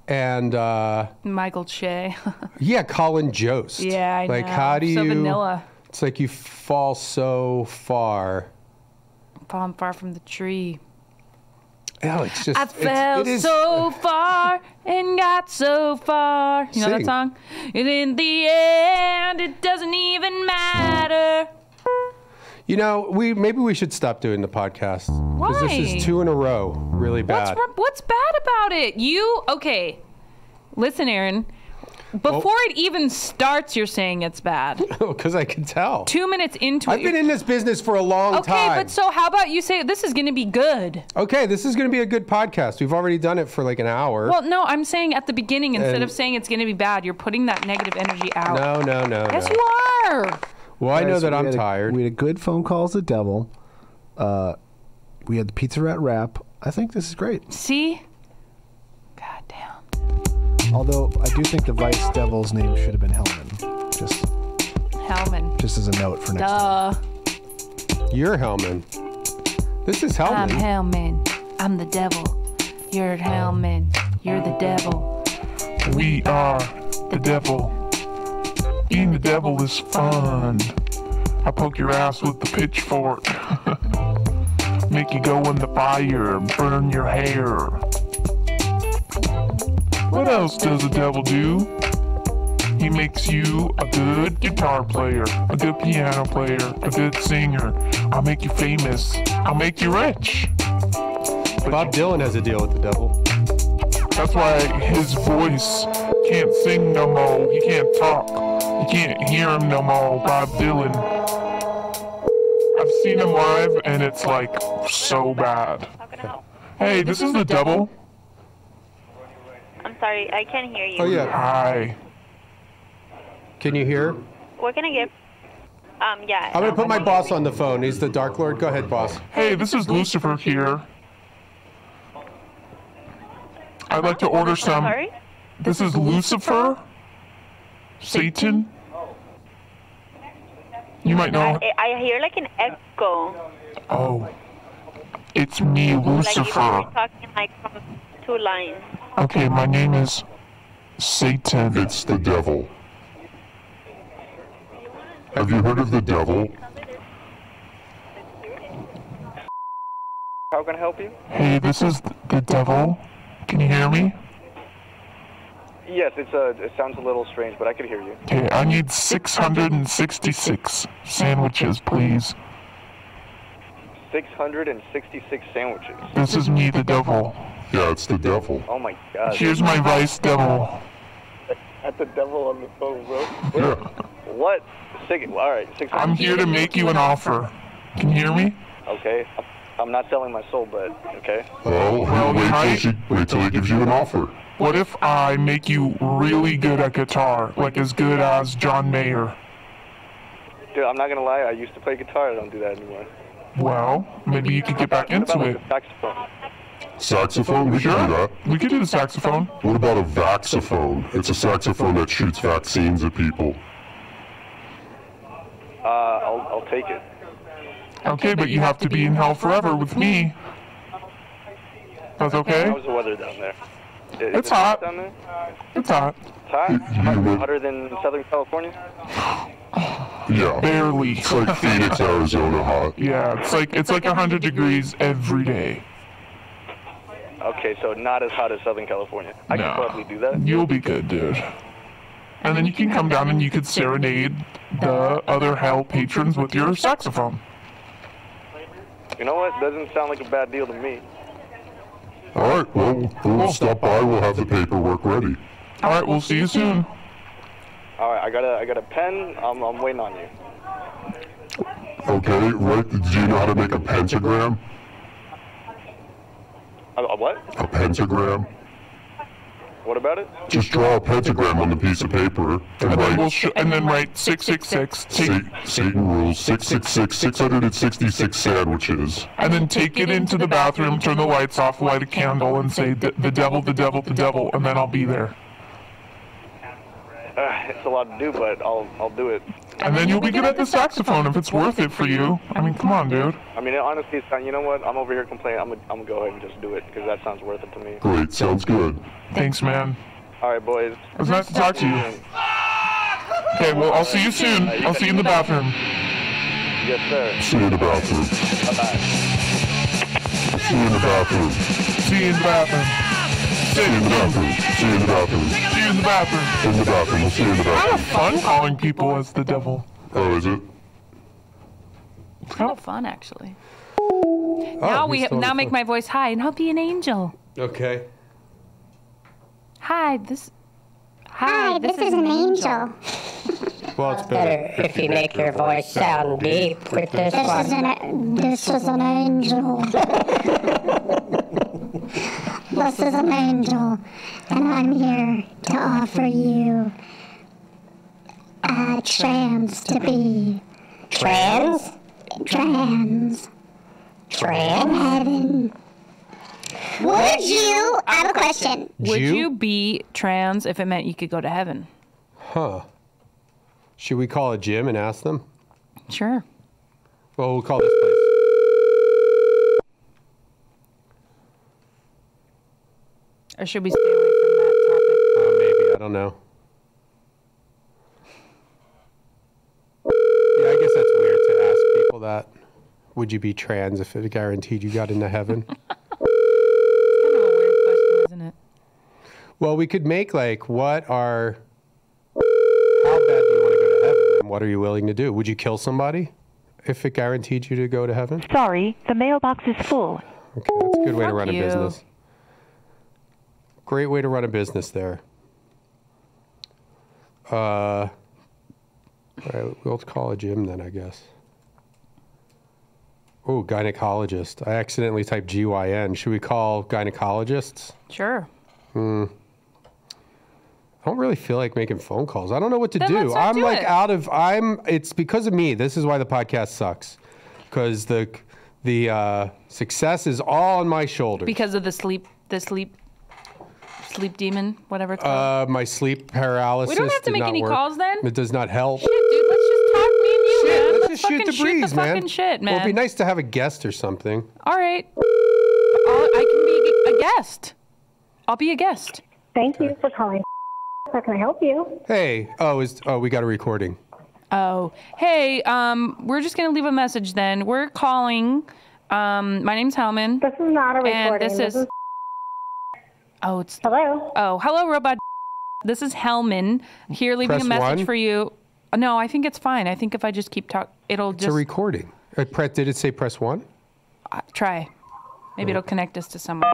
and uh Michael Che. yeah, Colin Jost. Yeah, I like know. how do So you vanilla. It's like you fall so far. Falling far from the tree. Oh, it's just I it's- fell it is- so far and got so far. You know that song? And in the end, it doesn't even matter. You know, we maybe we should stop doing the podcast because this is two in a row, really bad. wr- what's bad about it? You okay? Listen, Aaron. Before it even starts, you're saying it's bad. Oh, because I can tell. Two minutes into it. I've been in this business for a long okay, time. Okay, but so how about you say this is going to be good? okay, this is going to be a good podcast. We've already done it for like an hour. Well, no, I'm saying at the beginning instead And- of saying it's going to be bad, you're putting that negative energy out. no, no, no, Yes, no. you are. Well, I know Guys, that I'm a- tired. we had a good phone calls the devil. Uh, we had the Pizza Rat rap. I think this is great. See? Goddamn. Although I do think the Vice Devil's name should have been Hellman. Just Hellman. just as a note for next time. Duh. You're Hellman. This is Hellman. I'm Hellman. Hellman. I'm the devil. You're Hellman. You're the devil. We are the devil. Being the devil is fun. I poke your ass with the pitchfork. Make you go in the fire, and burn your hair. What else does the devil do? He makes you a good guitar player, a good piano player, a good singer. I'll make you famous. I'll make you rich. but Bob Dylan has a deal with the devil. That's why his voice can't sing no more. He can't talk. You can't hear him no more. Bob Dylan. I've seen him live and it's like so bad. Hey, this is the devil. I'm sorry, I can't hear you. Oh yeah. Hi. Can you hear? What can I get? Um, yeah. I'm gonna put my boss on the phone. He's the Dark Lord. Go ahead, boss. Hey, this is Lucifer here. I'd like to order some. Sorry? This is Lucifer? Satan? You might know. I, I hear like an echo. Oh. It's me, Lucifer. Like if you were Lucifer. talking like from two lines. Okay, my name is Satan. It's the devil. Have you heard of the devil? How can I help you? Hey, this is the devil. Can you hear me? Yes, it's a. It sounds a little strange, but I can hear you. Okay, I need 666 sandwiches, please. 666 sandwiches. This is me, the devil. Yeah, it's the devil. Oh my god. Here's my vice devil. At the devil on the phone, bro. Yeah. What? Six, all right, 600. I'm here to make you an offer. Can you hear me? Okay. I'm- I'm not selling my soul, but okay. Well, wait, till she, wait till he gives you an offer. What if I make you really good at guitar, like as good as John Mayer? Dude, I'm not gonna lie. I used to play guitar. I don't do that anymore. Well, maybe you could get back into it. saxophone? Saxophone? We can do that. We could do the saxophone. What about a vaxophone? It's a saxophone that shoots vaccines at people. Uh, I'll, I'll take it. Okay, but you have to be in hell forever with me. That's okay? How's the weather down there? Is It's it hot. down there? It's hot. It's hot. Mm-hmm. Hotter than Southern California. Yeah. Barely. It's like Phoenix, Arizona hot. Yeah, it's like it's like 100 degrees every day. Okay, so not as hot as Southern California. I No. can probably do that. You'll be good, dude. And then you can come down and you could serenade the other hell patrons with your saxophone. You know what? Doesn't sound like a bad deal to me. All right, well, we'll stop by. We'll have the paperwork ready. All right, we'll see you soon. All right, I got a I got a pen. I'm I'm waiting on you. Okay, right? Do you know how to make a pentagram? A, a what? A pentagram? What about it? Just draw a pentagram on the piece of paper and And write we'll sh- and then write 666. Satan rules 666, 666 sandwiches. and then take it into the bathroom, turn the lights off, light a candle, and say the, the devil, the devil, the devil, and then I'll be there. Uh, it's a lot to do, but I'll I'll do it. And then you'll be good at the saxophone if it's worth it for you. I mean, come on, dude. I mean, honestly, it's, you know what? I'm over here complaining. I'm gonna I'm gonna go ahead and just do it because that sounds worth it to me. Great, sounds good. Thanks, man. All right, boys. It was nice to talk to you. Okay, well, I'll see you soon. I'll see you in the bathroom. Yes, sir. See you in the bathroom. Bye. See you in the bathroom. See you in the bathroom. See you in the bathroom. See you in the bathroom. See you in the bathroom. In the bathroom. We'll see you in the I have bathroom. fun calling people as the devil. Oh, is it? It's kind of fun, actually. Oh, now we he's now make my voice high and I'll be an angel. Okay. Hi, this. Hi, this is an angel. Well, it's Better if you make your voice sound deep with this This is an this is an angel. this is an angel, and I'm here to offer you a trans to be Trans? trans Trans? heaven. Would you? I have a question. Would Jew? you be trans if it meant you could go to heaven? Huh. Should we call a gym and ask them? Sure. Well, we'll call this Or should we stay away from that Uh, maybe. I don't know. Yeah, I guess that's weird to ask people that. Would you be trans if it guaranteed you got into heaven? topic? Kind of a weird question, isn't it? well, we could make like, what are. How bad do you want to go to heaven? And what are you willing to do? Would you kill somebody if it guaranteed you to go to heaven? Sorry, the mailbox is full. Okay, that's a good way to Fuck run a you. business. Great way to run a business there. Uh, all right, we'll call a gym then, I guess. Oh, gynecologist. I accidentally typed GYN. Should we call gynecologists? Sure. Hmm. I don't really feel like making phone calls. I don't know what to Then do. I'm do like it. out of. I'm. It's because of me. This is why the podcast sucks. Because the the uh, success is all on my shoulders. Because of the sleep, the sleep, sleep demon, whatever it's called. Uh, my sleep paralysis. We don't have to make any work. calls then? It does not help. Shit, dude, let's just talk me and you, man. Let's, Let's, just shoot fucking the breeze, the man. fucking shit, man. Well, it'd be nice to have a guest or something. All right. I'll, I can be a guest. I'll be a guest. Thank you for calling. How can I help you? Hey, oh, is oh, we got a recording. Oh, hey, um, we're just gonna leave a message then. We're calling. Um, my name's Hellman. This is not a And recording. this This is. is- Oh, it's. Hello. Oh, hello, robot. This is Hellman here, leaving Press a message one. for you. No, I think it's fine. I think if I just keep talk, it'll It's a just recording. Uh, pre- did it say press one? uh, try. Maybe it'll connect us to someone.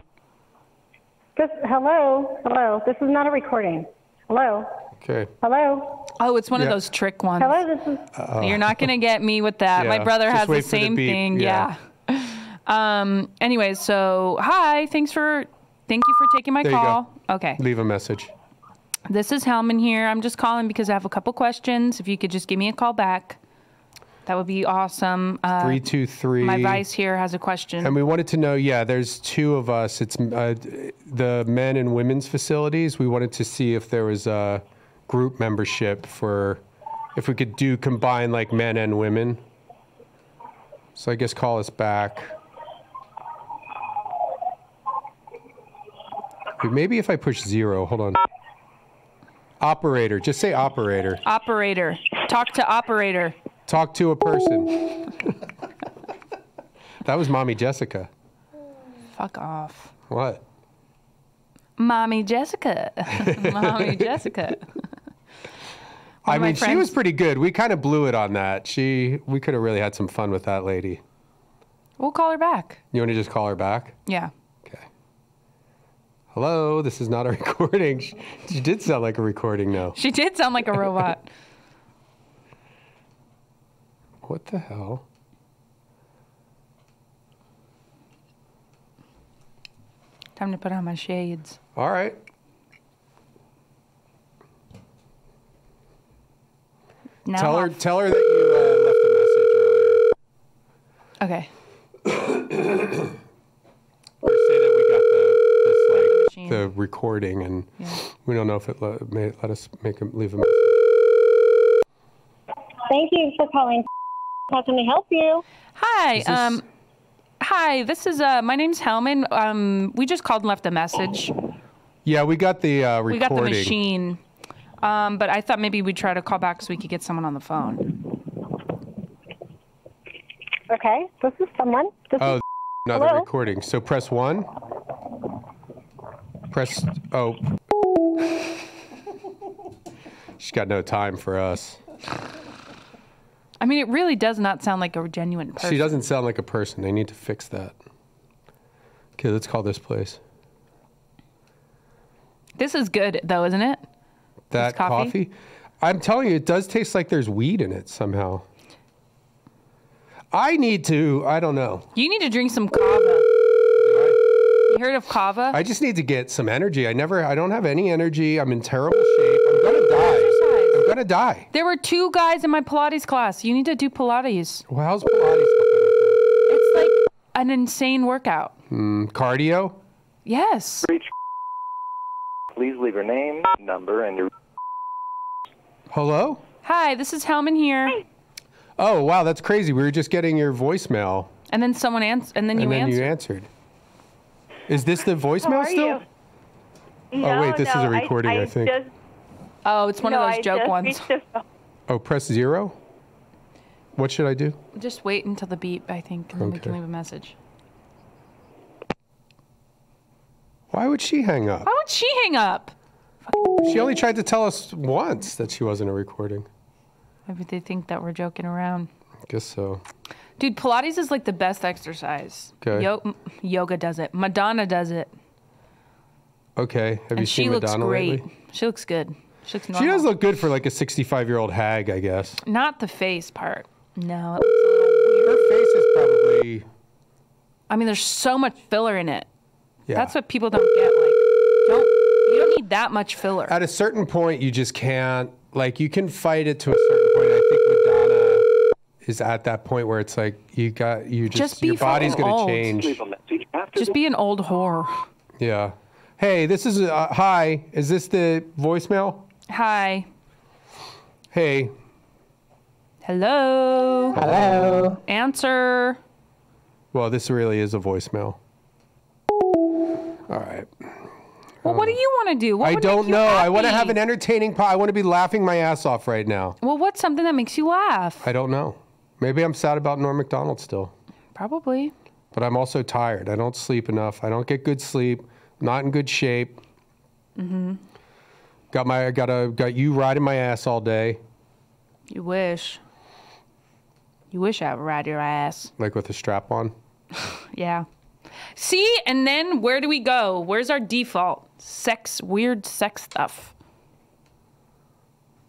This, hello. Hello. This is not a recording. Hello. Okay. Hello. Oh, it's one of those trick ones. Hello. This is. Uh-oh. You're not gonna get me with that. My brother just has the wait for the same beep, thing. yeah. Yeah. Um. Anyways, so hi. Thanks for. Thank you for taking my There call. Okay. Leave a message. This is Hellman here. I'm just calling because I have a couple questions. If you could just give me a call back, that would be awesome. Uh, Three two three. My vice here has a question. And we wanted to know, yeah, there's two of us. It's uh, the men and women's facilities. We wanted to see if there was a group membership for, if we could do combine like men and women. So I guess call us back. Maybe if I push zero, hold on. Operator, just say operator. operator. Talk to operator. Talk to a person. that was mommy Jessica. Fuck off. What? Mommy Jessica. Mommy Jessica. I mean, she was pretty good. We kind of blew it on that. She, we could have really had some fun with that lady. We'll call her back. You want to just call her back? Yeah. Hello, this is not a recording. She, she did sound like a recording now. She did sound like a robot. What the hell? Time to put on my shades. All right. Now tell her, I'll- tell her that you uh, left a message earlier. or say that we got the this the recording, and we don't know if it let, may, let us make a, leave a message. Thank you for calling. How can I help you? Hi. This- Um, hi. This is uh, my name's Hellman. Um, we just called and left a message. Yeah, we got the uh, recording. We got the machine. Um, but I thought maybe we'd try to call back so we could get someone on the phone. Okay. This is someone. This Oh, is, another Hello? recording. So press one. Press oh. She's got no time for us. I mean, it really does not sound like a genuine person. She doesn't sound like a person. They need to fix that. Okay, let's call this place. This is good though, isn't it? That coffee? coffee? I'm telling you, it does taste like there's weed in it somehow. I need to. I don't know. You need to drink some kava. You heard of kava? I just need to get some energy. I never. I don't have any energy. I'm in terrible shape. I'm gonna die. I'm gonna die. There were two guys in my Pilates class. You need to do Pilates. Well, how's Pilates? It's like an insane workout. Hmm, cardio. Yes. Please leave your name, number, and your. Hello. Hi, this is Hellman here. Oh wow, that's crazy. We were just getting your voicemail, And then someone answered, and then you and then answered. you answered. Is this the voicemail are still? you? Oh wait, this is a recording. I, think. Just, oh, it's one no, of those I joke ones. reached the phone. Oh, press zero. What should I do? Just wait until the beep, I think, and then we can leave a message. Why would she hang up? Why would she hang up? She only tried to tell us once that she wasn't a recording. Maybe they think that we're joking around. Guess so. Dude, Pilates is like the best exercise. Okay. Yo- yoga does it. Madonna does it. Okay. Have you and she seen looks Madonna great. lately? She looks good. She looks She does look good for like a 65 year old hag, I guess. Not the face part. No. It looks a little weird. Her face is probably. I mean, there's so much filler in it. Yeah. That's what people don't get. Like, don't you don't need that much filler. At a certain point, you just can't. Like, you can fight it to a certain point. I think is at that point where it's like you got you just, Just be your body's going to change. Just be an old whore. Yeah. Hey, this is uh, hi. Is this the voicemail? Hi. Hey. Hello. Hello. Answer. Well, this really is a voicemail. All right. Well, what do you want to do? What I don't make you know. I want to have an entertaining po I want to be laughing my ass off right now. Well, what's something that makes you laugh? I don't know. Maybe I'm sad about Norm MacDonald still, Probably. but I'm also tired. I don't sleep enough. I don't get good sleep. Not in good shape. Mm-hmm. Got my I got a got you riding my ass all day, You wish. You wish I would ride your ass. like with a strap on. Yeah. See, and then where do we go? Where's our default? Sex, weird sex stuff.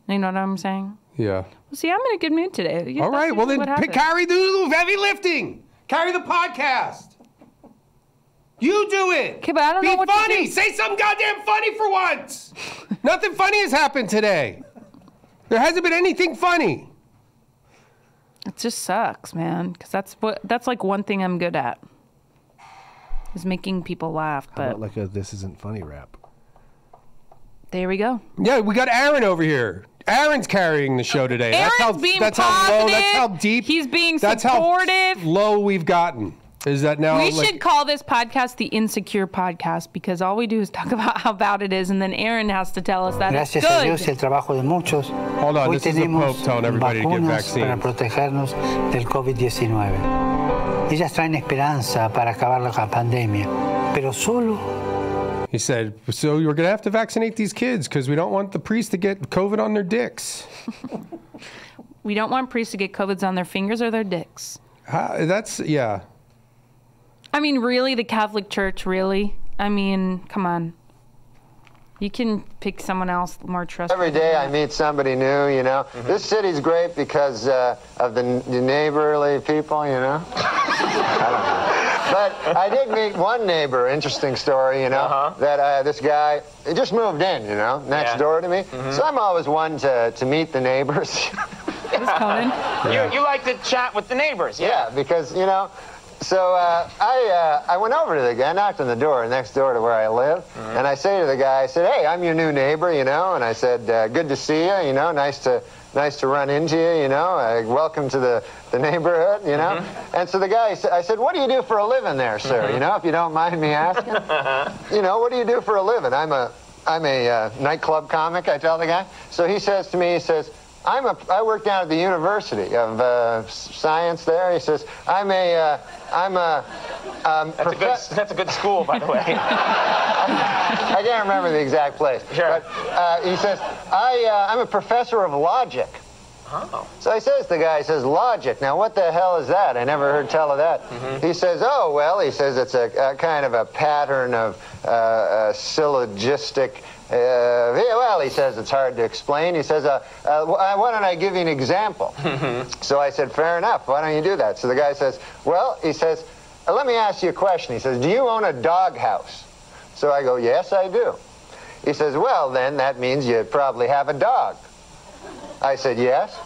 You know what I'm saying? Yeah. Well, see, I'm in a good mood today. All right. Well, then carry the heavy lifting. Carry the podcast. You do it. Okay, but I don't Be know what to funny. do. Say something goddamn funny for once. Nothing funny has happened today. There hasn't been anything funny. It just sucks, man. Because that's what that's like one thing I'm good at is making people laugh. How But about like a this isn't funny rap? there we go. Yeah, we got Aaron over here. Aaron's carrying the show today. that's how, Aaron's being that's how low. That's how deep. He's being that's supportive. how low we've gotten. Is that now? we like, should call this podcast the Insecure Podcast because all we do is talk about how bad it is, and then Aaron has to tell us that Gracias it's a. Dios y el trabajo de muchos. Hold on, Hoy this is the Pope telling everybody to get vacunas para protegernos del COVID-19. Ellas traen esperanza para acabar la pandemia, pero solo He said, "So you're gonna have to vaccinate these kids because we don't want the priests to get COVID on their dicks." We don't want priests to get COVIDs on their fingers or their dicks. How, that's yeah. I mean, really, the Catholic Church, really? I mean, come on. You can pick someone else more trustworthy. Every day I meet somebody new, you know. This city's great because uh, of the, the neighborly people, you know. I don't know. But I did meet one neighbor, interesting story, you know, that uh, this guy, he just moved in, you know, next Yeah. door to me. So I'm always one to, to meet the neighbors. It's You, you like to chat with the neighbors, Yeah, because you know. So uh, I uh, I went over to the guy, I knocked on the door next door to where I live, and I say to the guy, I said, "Hey, I'm your new neighbor, you know," and I said, uh, "Good to see you, you know, nice to nice to run into you, you know, uh, welcome to the, the neighborhood, you know." And so the guy, I said, "What do you do for a living there, sir? You know, if you don't mind me asking, you know, what do you do for a living?" I'm a I'm a uh, nightclub comic. I tell the guy. So he says to me, he says. I'm a, I work down at the University of uh, Science there. He says, I'm a, uh, I'm a, um, That's a good, that's a good school, by the way. I can't remember the exact place. But uh, he says, I, uh, I'm a professor of logic. Oh. So he says, the guy says, logic. Now, what the hell is that? I never heard tell of that. He says, oh, well, he says it's a, a kind of a pattern of uh, uh, syllogistic. Uh, well, he says it's hard to explain. He says, uh, uh, why don't I give you an example? So I said, fair enough. Why don't you do that? So the guy says, well, he says, "Uh, let me ask you a question. He says, do you own a dog house? So I go, yes, I do. He says, well, then that means you probably have a dog. I said, yes.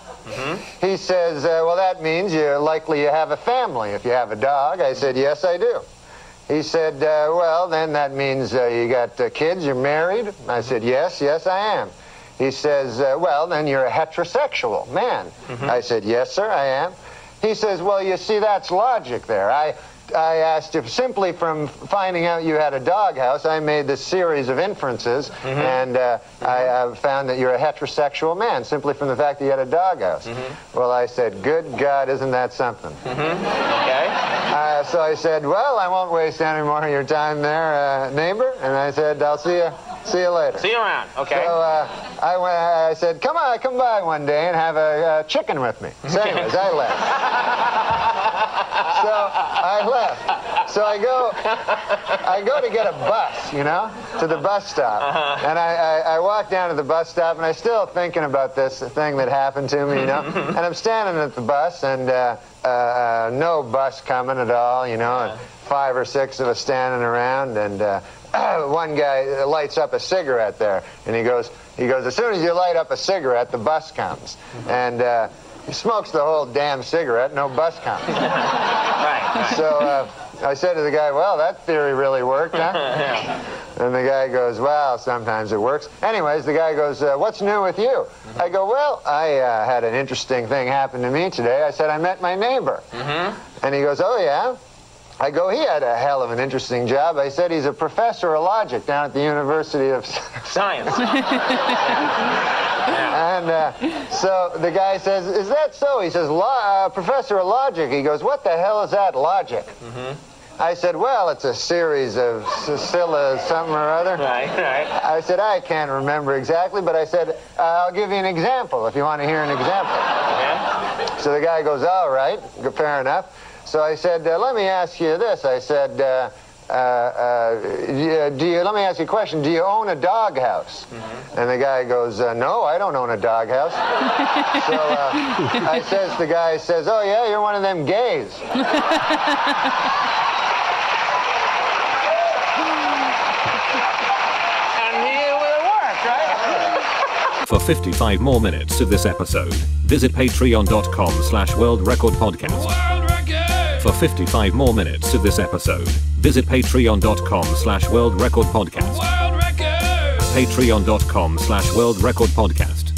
He says, uh, well, that means you're likely you have a family if you have a dog. I said, yes, I do. He said, uh, well, then that means uh, you got uh, kids, you're married. I said, yes, yes, I am. He says, uh, well, then you're a heterosexual man. I said, yes, sir, I am. He says, well, you see, that's logic there. I, I asked if simply from finding out you had a doghouse, I made this series of inferences, and uh, I uh, found that you're a heterosexual man simply from the fact that you had a doghouse. Well, I said, good God, isn't that something? Okay. Uh, so I said, well, I won't waste any more of your time there, uh, neighbor. And I said, I'll see you, see you later. See you around, okay? So uh, I, went, I said, come on, come by one day and have a uh, chicken with me. So anyways, I left. so I left. So I go, I go to get a bus, you know, to the bus stop, Uh-huh. and I, I, I walk down to the bus stop, and I'm still thinking about this thing that happened to me, you know, and I'm standing at the bus, and uh, uh, uh, no bus coming at all, you know, and five or six of us standing around, and uh, one guy lights up a cigarette there, and he goes, he goes, as soon as you light up a cigarette, the bus comes, and. He smokes the whole damn cigarette, no bus comes. Right. So uh, I said to the guy, well, that theory really worked, huh? And the guy goes, well, sometimes it works. Anyways, the guy goes, uh, what's new with you? I go, well, I uh, had an interesting thing happen to me today. I said, I met my neighbor. And he goes, oh, yeah? I go, he had a hell of an interesting job. I said, he's a professor of logic down at the University of Science. And uh, so the guy says, is that so? He says, uh, Professor of logic. He goes, what the hell is that, logic? I said, well, it's a series of Scylla something or other. Right, right. I said, I can't remember exactly, but I said, uh, I'll give you an example if you want to hear an example. Yeah. So the guy goes, all right, fair enough. So I said, uh, let me ask you this. I said, uh, uh, uh, do you- do you, let me ask you a question. Do you own a doghouse? And the guy goes, uh, no, I don't own a doghouse. so uh, I says, the guy says, oh yeah, you're one of them gays. And he will work, right? For 55 more minutes of this episode, visit patreon.com slash world record podcast. For 55 more minutes of this episode, visit patreon.com slash world record podcast. Patreon.com slash world record podcast.